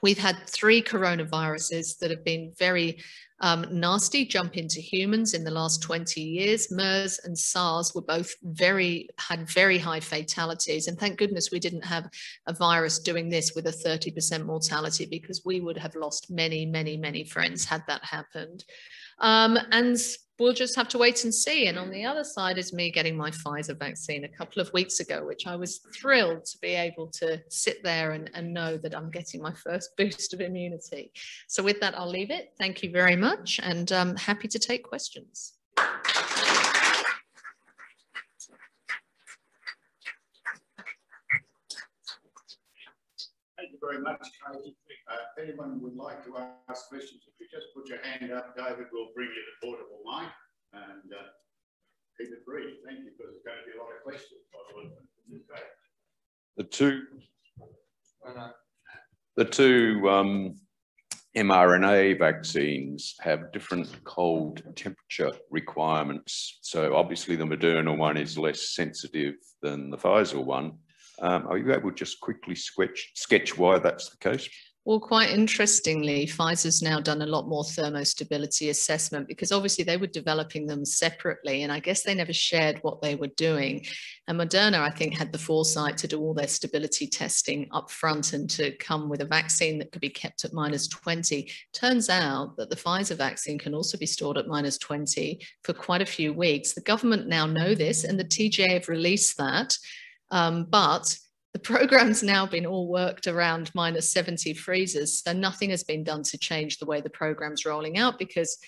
We've had three coronaviruses that have been very um, nasty jump into humans in the last 20 years. Mers and sars were both very had very high fatalities. And thank goodness we didn't have a virus doing this with a 30% mortality because we would have lost many many many friends had that happened Um, and we'll just have to wait and see. And on the other side is me getting my Pfizer vaccine a couple of weeks ago, which I was thrilled to be able to sit there and, and know that I'm getting my first boost of immunity. So with that, I'll leave it. Thank you very much and I'm happy to take questions. Thank you very much. Uh, if anyone would like to ask questions, if you just put your hand up, David will bring you the portable mic and uh, keep it brief. Thank you, because there's going to be a lot of questions. The two, the two um, mRNA vaccines have different cold temperature requirements. So obviously the Moderna one is less sensitive than the Pfizer one. Um, are you able to just quickly sketch, sketch why that's the case? Well, quite interestingly, Pfizer's now done a lot more thermostability assessment because obviously they were developing them separately. And I guess they never shared what they were doing. And Moderna, I think, had the foresight to do all their stability testing up front and to come with a vaccine that could be kept at minus 20. Turns out that the Pfizer vaccine can also be stored at minus 20 for quite a few weeks. The government now know this, and the TGA have released that. Um, but the program's now been all worked around minus 70 freezers. So nothing has been done to change the way the program's rolling out because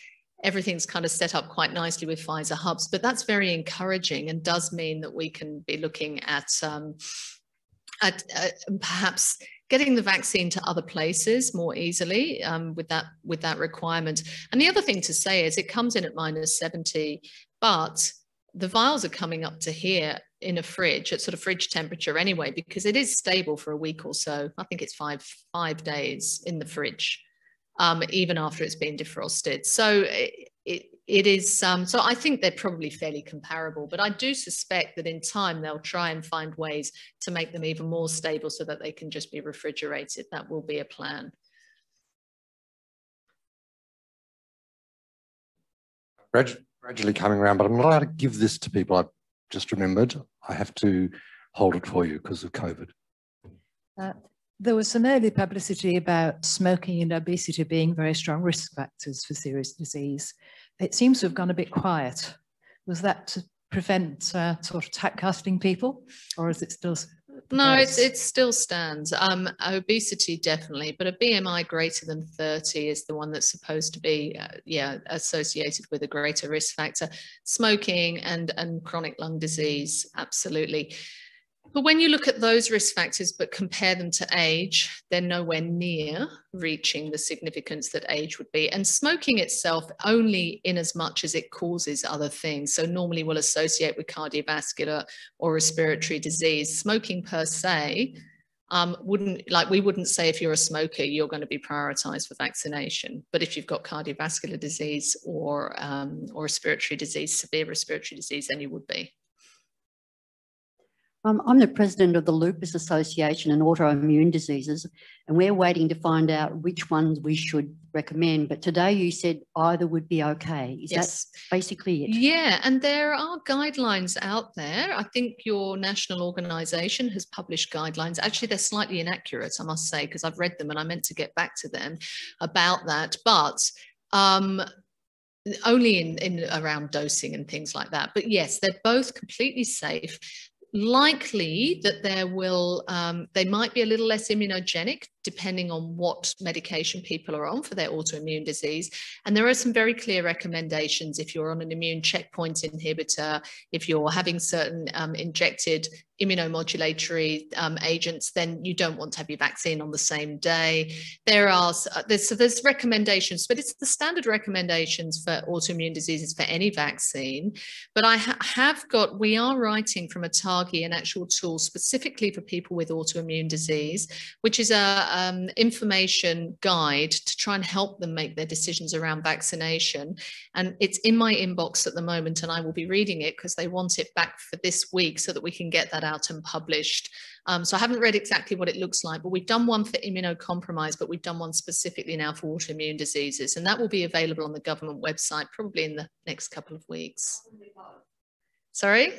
everything's kind of set up quite nicely with Pfizer hubs. But that's very encouraging and does mean that we can be looking at, um, at uh, perhaps getting the vaccine to other places more easily um, with that with that requirement. And the other thing to say is it comes in at minus 70, but the vials are coming up to here in a fridge at sort of fridge temperature anyway, because it is stable for a week or so. I think it's five five days in the fridge, um, even after it's been defrosted. So it, it, it is, um, so I think they're probably fairly comparable, but I do suspect that in time they'll try and find ways to make them even more stable so that they can just be refrigerated. That will be a plan. Gradually coming around, but I'm not allowed to give this to people. I've just remembered I have to hold it for you because of COVID. Uh, there was some early publicity about smoking and obesity being very strong risk factors for serious disease. It seems to have gone a bit quiet. Was that to prevent uh, sort of typecasting people, or is it still no, it, it still stands. Um, obesity definitely, but a BMI greater than 30 is the one that's supposed to be, uh, yeah, associated with a greater risk factor. Smoking and, and chronic lung disease, absolutely. But when you look at those risk factors but compare them to age, they're nowhere near reaching the significance that age would be. And smoking itself only in as much as it causes other things. So normally we'll associate with cardiovascular or respiratory disease. Smoking per se um, wouldn't like we wouldn't say if you're a smoker you're going to be prioritized for vaccination but if you've got cardiovascular disease or um, or respiratory disease severe respiratory disease then you would be um, I'm the president of the Lupus Association and Autoimmune Diseases, and we're waiting to find out which ones we should recommend. But today you said either would be okay. Is yes. that basically it? Yeah, and there are guidelines out there. I think your national organisation has published guidelines. Actually, they're slightly inaccurate, I must say, because I've read them and I meant to get back to them about that. But um, only in, in around dosing and things like that. But yes, they're both completely safe likely that there will, um, they might be a little less immunogenic depending on what medication people are on for their autoimmune disease. And there are some very clear recommendations if you're on an immune checkpoint inhibitor, if you're having certain um, injected immunomodulatory um, agents, then you don't want to have your vaccine on the same day. There are uh, there's, so there's recommendations, but it's the standard recommendations for autoimmune diseases for any vaccine. But I ha have got, we are writing from ATAGI an actual tool specifically for people with autoimmune disease, which is a um, information guide to try and help them make their decisions around vaccination. And it's in my inbox at the moment, and I will be reading it because they want it back for this week so that we can get that out and published. Um, so I haven't read exactly what it looks like, but we've done one for immunocompromised, but we've done one specifically now for autoimmune diseases, and that will be available on the government website probably in the next couple of weeks. Sorry?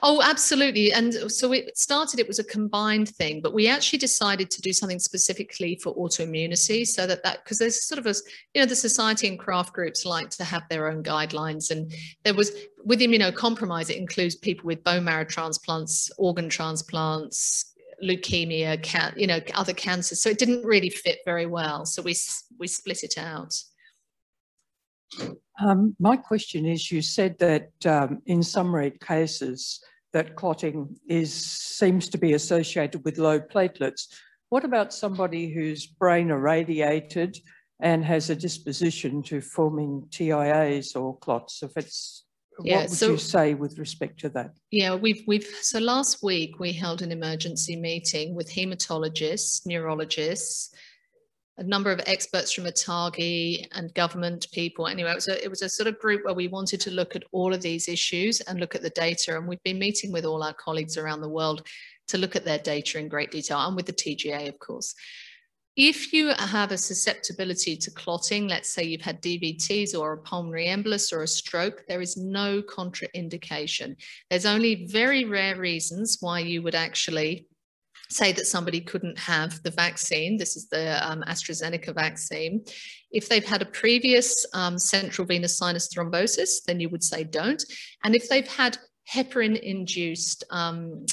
Oh, absolutely. And so it started, it was a combined thing, but we actually decided to do something specifically for autoimmunity so that that, because there's sort of a, you know, the society and craft groups like to have their own guidelines. And there was, with immunocompromise, it includes people with bone marrow transplants, organ transplants, leukemia, can, you know, other cancers. So it didn't really fit very well. So we, we split it out. Um, my question is, you said that um, in some rare cases that clotting is seems to be associated with low platelets. What about somebody whose brain irradiated and has a disposition to forming TIAs or clots? If it's yeah, what would so, you say with respect to that? Yeah, we've we've so last week we held an emergency meeting with hematologists, neurologists, a number of experts from ATAGI and government people. Anyway, it was, a, it was a sort of group where we wanted to look at all of these issues and look at the data. And we've been meeting with all our colleagues around the world to look at their data in great detail and with the TGA, of course. If you have a susceptibility to clotting, let's say you've had DVTs or a pulmonary embolus or a stroke, there is no contraindication. There's only very rare reasons why you would actually say that somebody couldn't have the vaccine, this is the um, AstraZeneca vaccine. If they've had a previous um, central venous sinus thrombosis, then you would say don't. And if they've had heparin-induced um,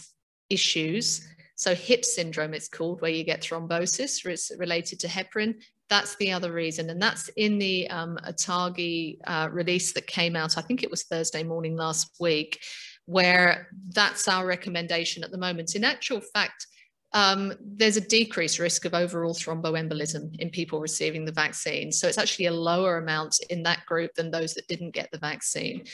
issues, so HIT syndrome it's called, where you get thrombosis related to heparin, that's the other reason. And that's in the um, ATAGI uh, release that came out, I think it was Thursday morning last week, where that's our recommendation at the moment. In actual fact, um, there's a decreased risk of overall thromboembolism in people receiving the vaccine. So it's actually a lower amount in that group than those that didn't get the vaccine.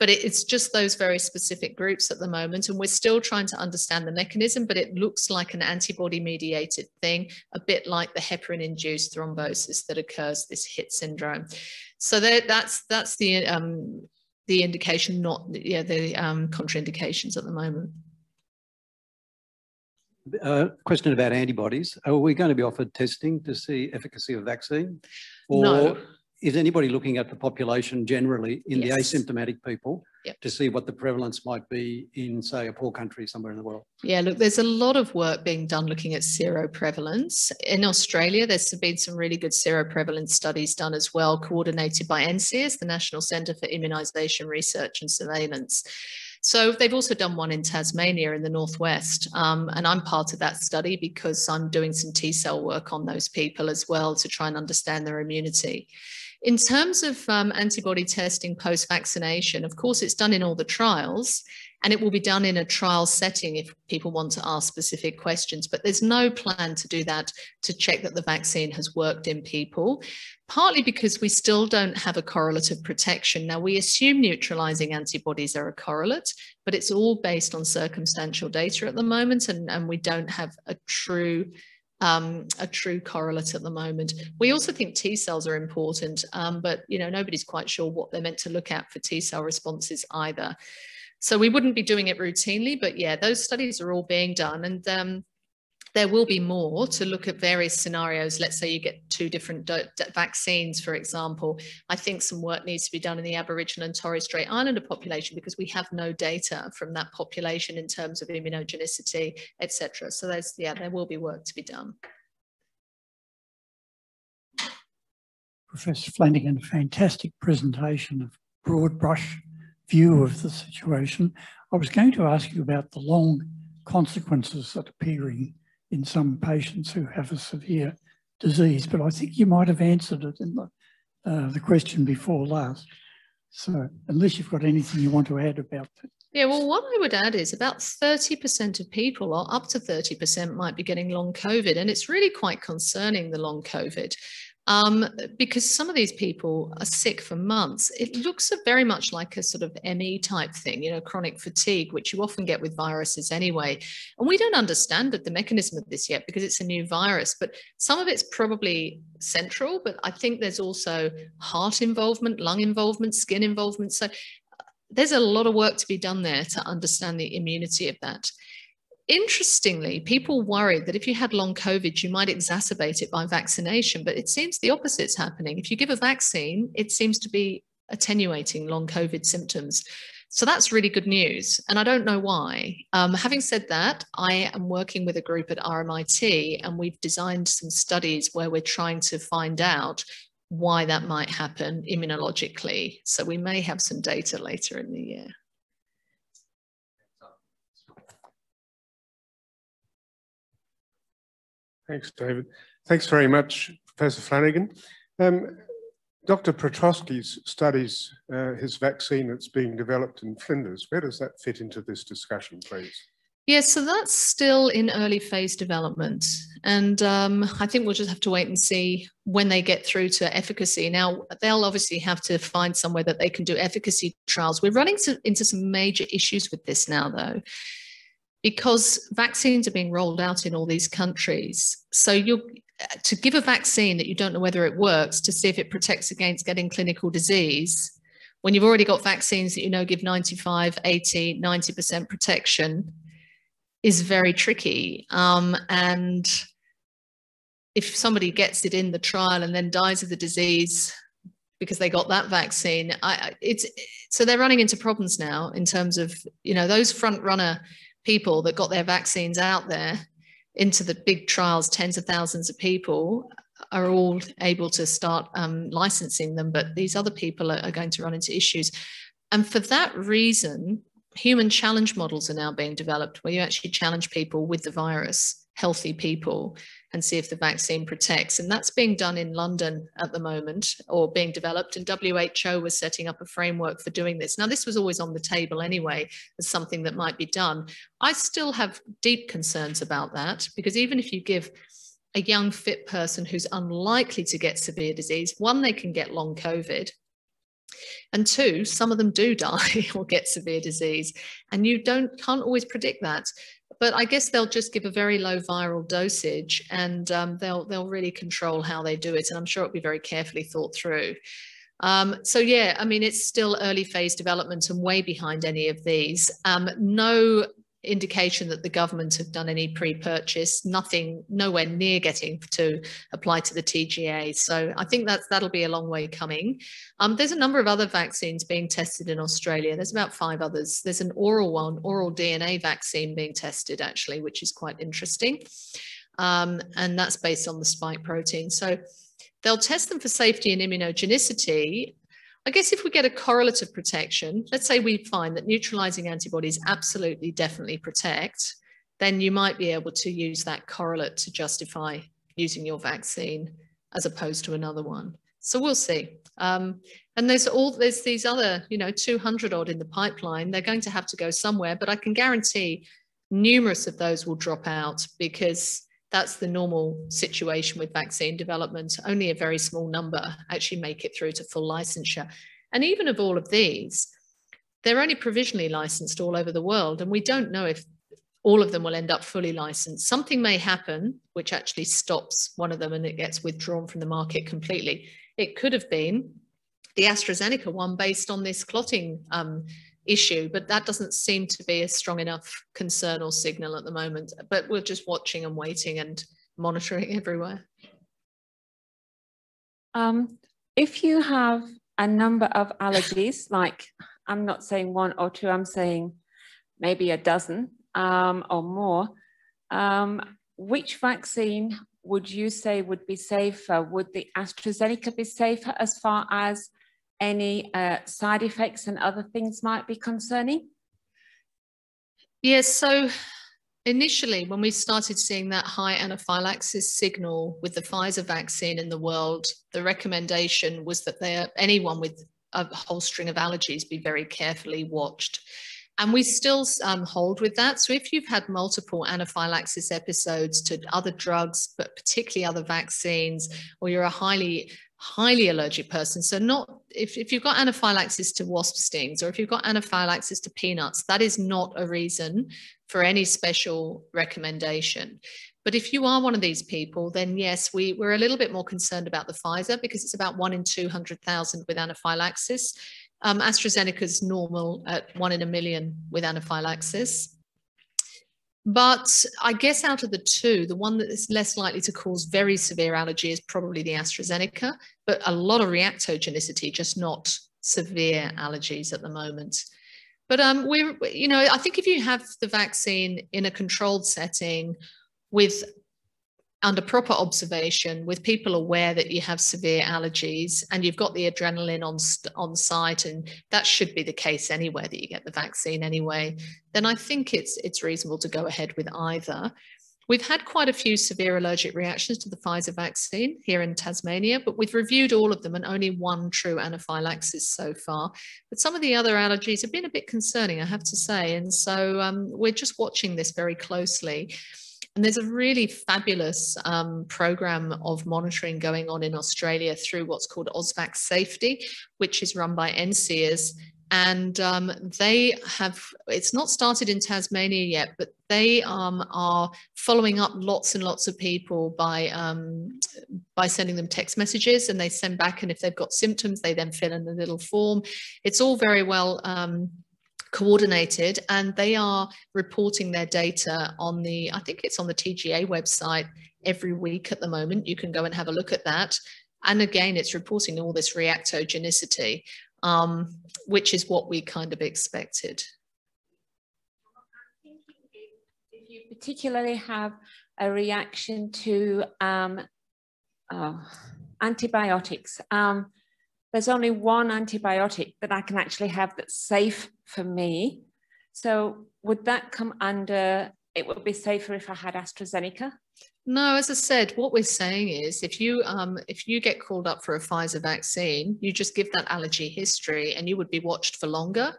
But it, it's just those very specific groups at the moment. And we're still trying to understand the mechanism, but it looks like an antibody mediated thing, a bit like the heparin induced thrombosis that occurs, this HIT syndrome. So that's, that's the, um, the indication, not yeah, the um, contraindications at the moment uh, question about antibodies. Are we going to be offered testing to see efficacy of vaccine? Or no. is anybody looking at the population generally in yes. the asymptomatic people yep. to see what the prevalence might be in, say, a poor country somewhere in the world? Yeah, look, there's a lot of work being done looking at seroprevalence. In Australia, there's been some really good seroprevalence studies done as well, coordinated by NCIRS, the National Centre for Immunisation Research and Surveillance. So they've also done one in Tasmania in the Northwest. Um, and I'm part of that study because I'm doing some T cell work on those people as well to try and understand their immunity. In terms of um, antibody testing post vaccination, of course, it's done in all the trials. And it will be done in a trial setting if people want to ask specific questions. But there's no plan to do that to check that the vaccine has worked in people, partly because we still don't have a correlative protection. Now, we assume neutralizing antibodies are a correlate, but it's all based on circumstantial data at the moment, and, and we don't have a true um, a true correlate at the moment. We also think T cells are important, um, but you know nobody's quite sure what they're meant to look at for T cell responses either. So we wouldn't be doing it routinely, but yeah, those studies are all being done. And um, there will be more to look at various scenarios. Let's say you get two different vaccines, for example. I think some work needs to be done in the Aboriginal and Torres Strait Islander population because we have no data from that population in terms of immunogenicity, etc. So there's, yeah, there will be work to be done. Professor Flanagan, fantastic presentation of broad brush view of the situation. I was going to ask you about the long consequences that appearing in some patients who have a severe disease, but I think you might have answered it in the, uh, the question before last. So unless you've got anything you want to add about that. Yeah, well, what I would add is about 30% of people, or up to 30%, might be getting long COVID. And it's really quite concerning, the long COVID um, because some of these people are sick for months. It looks very much like a sort of ME type thing, you know, chronic fatigue, which you often get with viruses anyway. And we don't understand the mechanism of this yet because it's a new virus, but some of it's probably central, but I think there's also heart involvement, lung involvement, skin involvement. So uh, there's a lot of work to be done there to understand the immunity of that. Interestingly, people worried that if you had long COVID, you might exacerbate it by vaccination, but it seems the opposite is happening. If you give a vaccine, it seems to be attenuating long COVID symptoms. So that's really good news. And I don't know why. Um, having said that, I am working with a group at RMIT and we've designed some studies where we're trying to find out why that might happen immunologically. So we may have some data later in the year. Thanks, David. Thanks very much, Professor Flanagan. Um, Dr. Petrovsky's studies uh, his vaccine that's being developed in Flinders. Where does that fit into this discussion, please? Yes, yeah, so that's still in early phase development. And um, I think we'll just have to wait and see when they get through to efficacy. Now, they'll obviously have to find somewhere that they can do efficacy trials. We're running into some major issues with this now, though, because vaccines are being rolled out in all these countries. So you're to give a vaccine that you don't know whether it works to see if it protects against getting clinical disease when you've already got vaccines that you know give 95 80 90% protection is very tricky um, and if somebody gets it in the trial and then dies of the disease because they got that vaccine I, it's so they're running into problems now in terms of you know those front runner people that got their vaccines out there into the big trials, tens of thousands of people are all able to start um, licensing them, but these other people are, are going to run into issues. And for that reason, human challenge models are now being developed where you actually challenge people with the virus, healthy people, and see if the vaccine protects. And that's being done in London at the moment or being developed. And WHO was setting up a framework for doing this. Now, this was always on the table anyway as something that might be done. I still have deep concerns about that because even if you give a young fit person who's unlikely to get severe disease, one, they can get long COVID. And two, some of them do die or get severe disease. And you don't can't always predict that but I guess they'll just give a very low viral dosage and um, they'll they'll really control how they do it. And I'm sure it'll be very carefully thought through. Um, so yeah, I mean, it's still early phase development and way behind any of these. Um, no indication that the government have done any pre-purchase, nothing, nowhere near getting to apply to the TGA. So I think that that'll be a long way coming. Um, there's a number of other vaccines being tested in Australia. There's about five others. There's an oral one, oral DNA vaccine being tested actually, which is quite interesting. Um, and that's based on the spike protein. So they'll test them for safety and immunogenicity I guess if we get a correlative protection, let's say we find that neutralizing antibodies absolutely definitely protect, then you might be able to use that correlate to justify using your vaccine as opposed to another one. So we'll see. Um, and there's all there's these other, you know, 200 odd in the pipeline. They're going to have to go somewhere, but I can guarantee numerous of those will drop out because that's the normal situation with vaccine development. Only a very small number actually make it through to full licensure. And even of all of these, they're only provisionally licensed all over the world. And we don't know if all of them will end up fully licensed. Something may happen which actually stops one of them and it gets withdrawn from the market completely. It could have been the AstraZeneca one based on this clotting um, issue, but that doesn't seem to be a strong enough concern or signal at the moment. But we're just watching and waiting and monitoring everywhere. Um, if you have a number of allergies, like I'm not saying one or two, I'm saying maybe a dozen um, or more, um, which vaccine would you say would be safer? Would the AstraZeneca be safer as far as any uh, side effects and other things might be concerning? Yes, so initially when we started seeing that high anaphylaxis signal with the Pfizer vaccine in the world, the recommendation was that they, anyone with a whole string of allergies be very carefully watched. And we still um, hold with that. So if you've had multiple anaphylaxis episodes to other drugs, but particularly other vaccines, or you're a highly highly allergic person. So not if, if you've got anaphylaxis to wasp stings or if you've got anaphylaxis to peanuts, that is not a reason for any special recommendation. But if you are one of these people, then yes, we, we're a little bit more concerned about the Pfizer because it's about one in 200,000 with anaphylaxis. Um, AstraZeneca's normal at one in a million with anaphylaxis. But I guess out of the two, the one that is less likely to cause very severe allergy is probably the AstraZeneca, but a lot of reactogenicity, just not severe allergies at the moment. But um, we're, you know, I think if you have the vaccine in a controlled setting with under proper observation with people aware that you have severe allergies and you've got the adrenaline on on site and that should be the case anywhere that you get the vaccine anyway then i think it's it's reasonable to go ahead with either. We've had quite a few severe allergic reactions to the pfizer vaccine here in tasmania but we've reviewed all of them and only one true anaphylaxis so far. But some of the other allergies have been a bit concerning i have to say and so um, we're just watching this very closely and there's a really fabulous um, program of monitoring going on in Australia through what's called AusVaxSafety, which is run by NCIRS. And um, they have, it's not started in Tasmania yet, but they um, are following up lots and lots of people by, um, by sending them text messages and they send back. And if they've got symptoms, they then fill in a little form. It's all very well um, coordinated and they are reporting their data on the, I think it's on the TGA website every week at the moment. You can go and have a look at that. And again, it's reporting all this reactogenicity, um, which is what we kind of expected. If you particularly have a reaction to um, oh, antibiotics, um, there's only one antibiotic that I can actually have that's safe for me. So would that come under, it would be safer if I had AstraZeneca? No, as I said, what we're saying is if you um, if you get called up for a Pfizer vaccine, you just give that allergy history and you would be watched for longer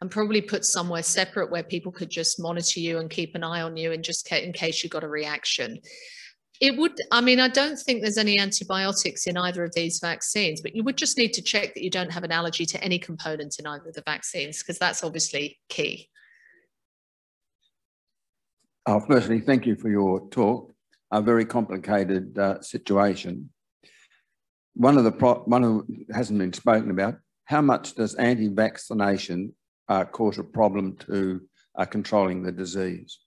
and probably put somewhere separate where people could just monitor you and keep an eye on you and just in case you got a reaction. It would, I mean, I don't think there's any antibiotics in either of these vaccines, but you would just need to check that you don't have an allergy to any component in either of the vaccines, because that's obviously key. Uh, firstly, thank you for your talk. A very complicated uh, situation. One of the one of hasn't been spoken about. How much does anti-vaccination uh, cause a problem to uh, controlling the disease?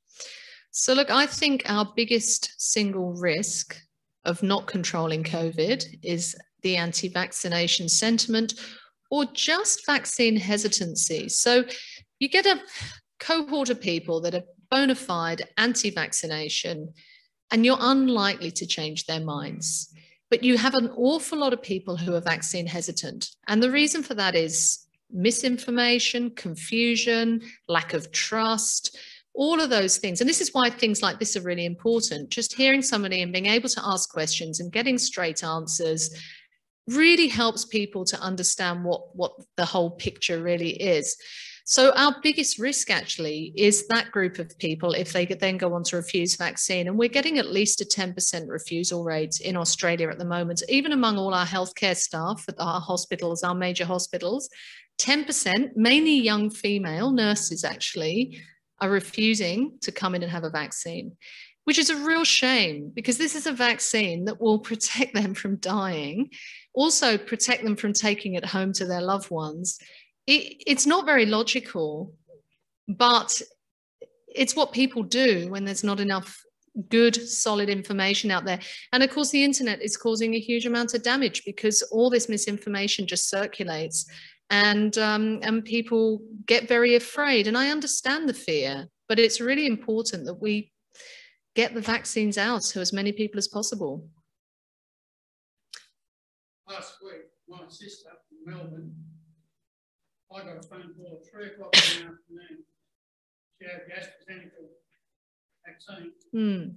So, look, I think our biggest single risk of not controlling COVID is the anti vaccination sentiment or just vaccine hesitancy. So, you get a cohort of people that are bona fide anti vaccination, and you're unlikely to change their minds. But you have an awful lot of people who are vaccine hesitant. And the reason for that is misinformation, confusion, lack of trust all of those things. And this is why things like this are really important. Just hearing somebody and being able to ask questions and getting straight answers really helps people to understand what, what the whole picture really is. So our biggest risk actually is that group of people if they then go on to refuse vaccine. And we're getting at least a 10% refusal rate in Australia at the moment, even among all our healthcare staff at our hospitals, our major hospitals, 10%, mainly young female nurses actually, are refusing to come in and have a vaccine, which is a real shame because this is a vaccine that will protect them from dying, also protect them from taking it home to their loved ones. It, it's not very logical, but it's what people do when there's not enough good solid information out there and of course the internet is causing a huge amount of damage because all this misinformation just circulates and um, and people get very afraid. And I understand the fear, but it's really important that we get the vaccines out to as many people as possible. Last week, my sister in Melbourne, I got a phone call at three o'clock in the afternoon. She had the AstraZeneca vaccine. Mm.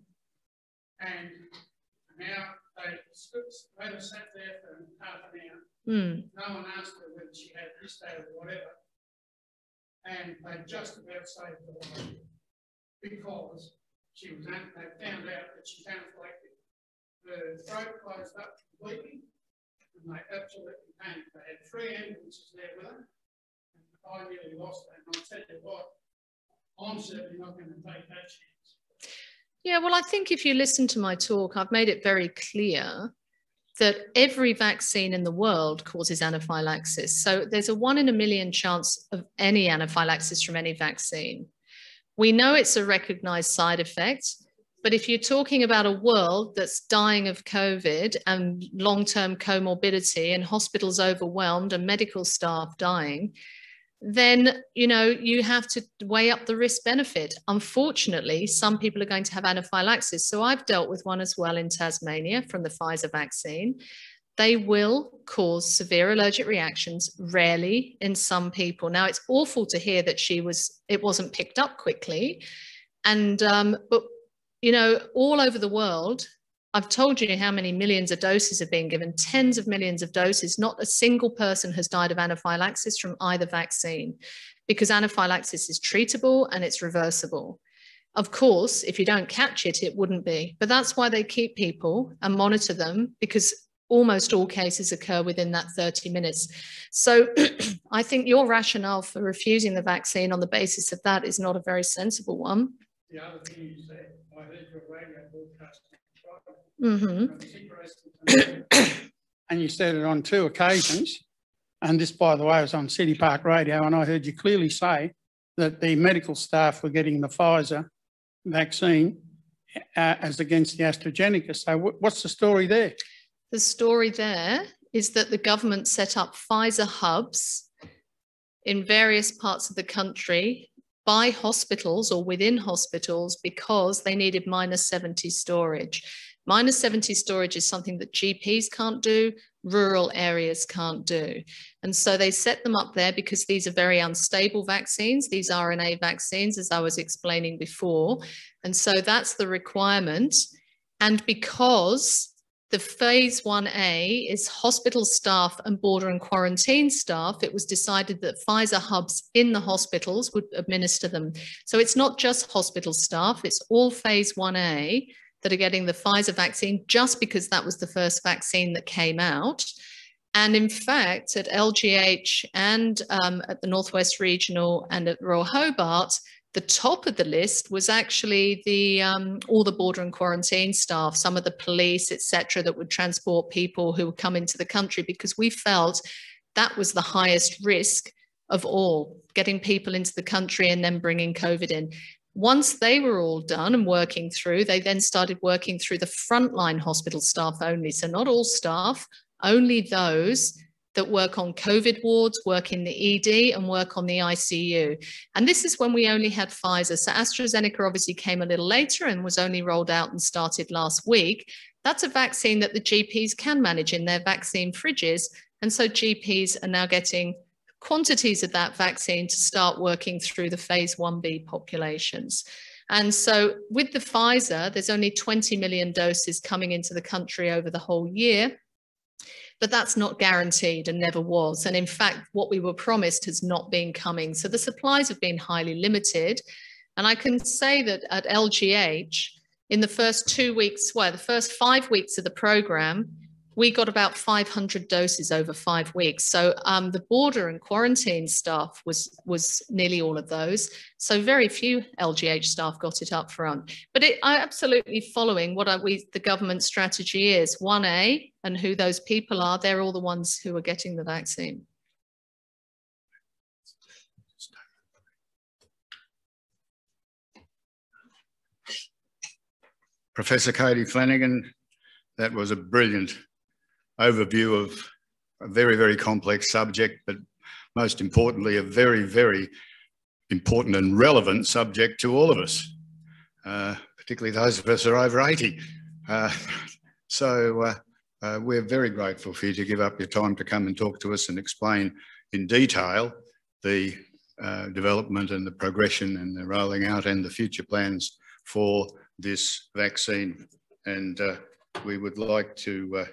And now they, they were sat there for half an hour Mm. No one asked her whether she had this day or whatever. And they just about saved her life because she was, they found out that she's anaphylactic. Her throat closed up completely and they absolutely panicked. They had three ambulances there with her. And I nearly lost her. And I'll tell you what, I'm certainly not going to take that chance. Yeah, well, I think if you listen to my talk, I've made it very clear that every vaccine in the world causes anaphylaxis. So there's a one in a million chance of any anaphylaxis from any vaccine. We know it's a recognized side effect, but if you're talking about a world that's dying of COVID and long term comorbidity and hospitals overwhelmed and medical staff dying, then you know you have to weigh up the risk benefit. Unfortunately some people are going to have anaphylaxis. So i've dealt with one as well in tasmania from the pfizer vaccine. They will cause severe allergic reactions rarely in some people. Now it's awful to hear that she was it wasn't picked up quickly. And um, but you know all over the world I've told you how many millions of doses have been given, tens of millions of doses. Not a single person has died of anaphylaxis from either vaccine because anaphylaxis is treatable and it's reversible. Of course, if you don't catch it, it wouldn't be. But that's why they keep people and monitor them because almost all cases occur within that 30 minutes. So I think your rationale for refusing the vaccine on the basis of that is not a very sensible one. The other thing you said, I heard your radio broadcast Mm-hmm. and you said it on two occasions. And this, by the way, was on City Park Radio, and I heard you clearly say that the medical staff were getting the Pfizer vaccine uh, as against the AstraZeneca. So, what's the story there? The story there is that the government set up Pfizer hubs in various parts of the country by hospitals or within hospitals because they needed minus 70 storage. Minus 70 storage is something that GPs can't do, rural areas can't do. And so they set them up there because these are very unstable vaccines, these RNA vaccines, as I was explaining before. And so that's the requirement. And because the phase 1A is hospital staff and border and quarantine staff. It was decided that Pfizer hubs in the hospitals would administer them. So it's not just hospital staff, it's all phase 1A that are getting the Pfizer vaccine just because that was the first vaccine that came out. And in fact, at LGH and um, at the Northwest Regional and at Royal Hobart, the top of the list was actually the um, all the border and quarantine staff, some of the police, etc., that would transport people who would come into the country because we felt that was the highest risk of all, getting people into the country and then bringing COVID in. Once they were all done and working through, they then started working through the frontline hospital staff only. So, not all staff, only those that work on COVID wards, work in the ED, and work on the ICU. And this is when we only had Pfizer. So, AstraZeneca obviously came a little later and was only rolled out and started last week. That's a vaccine that the GPs can manage in their vaccine fridges. And so, GPs are now getting quantities of that vaccine to start working through the phase 1B populations. And so with the Pfizer, there's only 20 million doses coming into the country over the whole year, but that's not guaranteed and never was. And in fact, what we were promised has not been coming. So the supplies have been highly limited. And I can say that at LGH, in the first two weeks, well, the first five weeks of the program, we got about 500 doses over five weeks. So um, the border and quarantine staff was was nearly all of those. So very few LGH staff got it up front. But it, I absolutely following what we the government strategy is. One A and who those people are. They're all the ones who are getting the vaccine. Professor Katie Flanagan, that was a brilliant overview of a very, very complex subject, but most importantly, a very, very important and relevant subject to all of us, uh, particularly those of us who are over 80. Uh, so uh, uh, we're very grateful for you to give up your time to come and talk to us and explain in detail the uh, development and the progression and the rolling out and the future plans for this vaccine. And uh, we would like to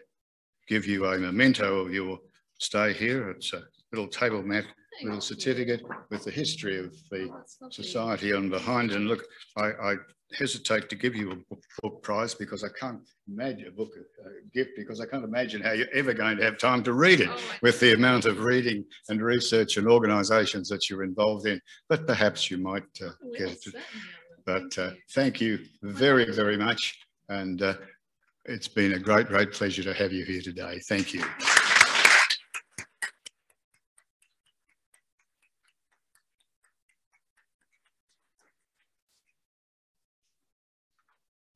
give you a memento of your stay here. It's a little table mat, little certificate with the history of the oh, society on behind. And look, I, I, hesitate to give you a book prize because I can't imagine a book a gift because I can't imagine how you're ever going to have time to read it oh with the amount of reading and research and organisations that you're involved in. But perhaps you might uh, get it. But uh, thank you very, very much. And uh, it's been a great, great pleasure to have you here today. Thank you.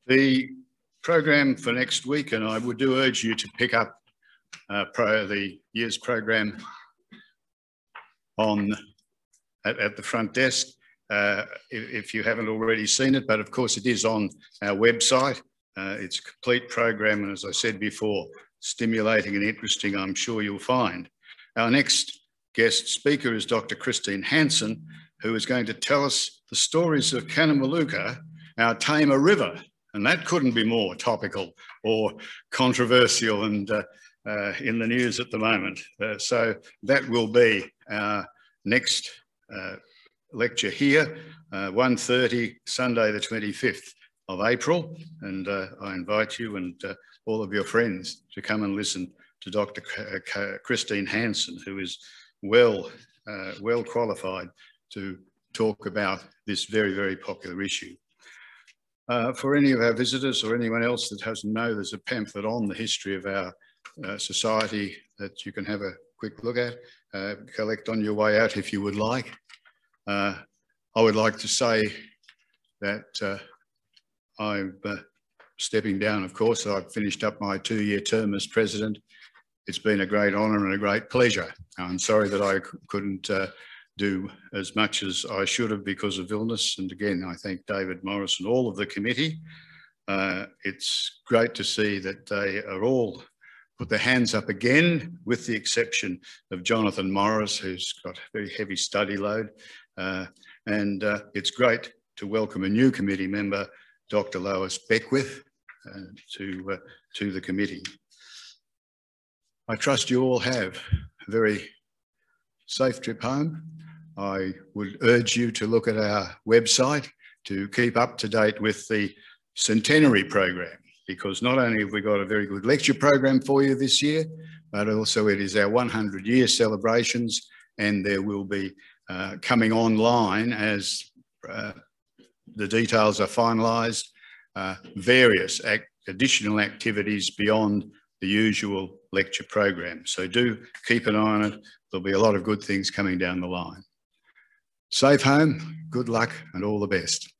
The program for next week, and I would do urge you to pick up uh, pro, the year's program on at, at the front desk uh, if, if, you haven't already seen it, but of course it is on our website. Uh, it's a complete program and as I said before, stimulating and interesting, I'm sure you'll find. Our next guest speaker is Dr. Christine Hansen, who is going to tell us the stories of kanamaluka, our Tamar River, and that couldn't be more topical or controversial and uh, uh, in the news at the moment. Uh, so that will be our next uh, lecture here, uh, 1.30, Sunday the 25th of April. And uh, I invite you and uh, all of your friends to come and listen to Dr. Christine Hansen, who is well, well qualified to talk about this very, very popular issue. Uh, for any of our visitors or anyone else that doesn't know, there's a pamphlet on the history of our uh, society that you can have a quick look at, uh, collect on your way out if you would like. Uh, I would like to say that uh, I'm uh, stepping down, of course. I've finished up my two-year term as president. It's been a great honour and a great pleasure. I'm sorry that I couldn't do as much as I should have because of illness. And again, I thank David Morris and all of the committee. Uh, it's great to see that they are all put their hands up again, with the exception of Jonathan Morris, who's got a very heavy study load. Uh, and uh, it's great to welcome a new committee member, Dr. Lois Beckwith, uh, to, uh, to the committee. I trust you all have a very safe trip home. I would urge you to look at our website to keep up to date with the centenary program because not only have we got a very good lecture program for you this year, but also it is our 100 year celebrations and there will be uh, coming online as uh, the details are finalised, uh, various additional activities beyond the usual lecture program. So do keep an eye on it. There'll be a lot of good things coming down the line. Safe home, good luck and all the best.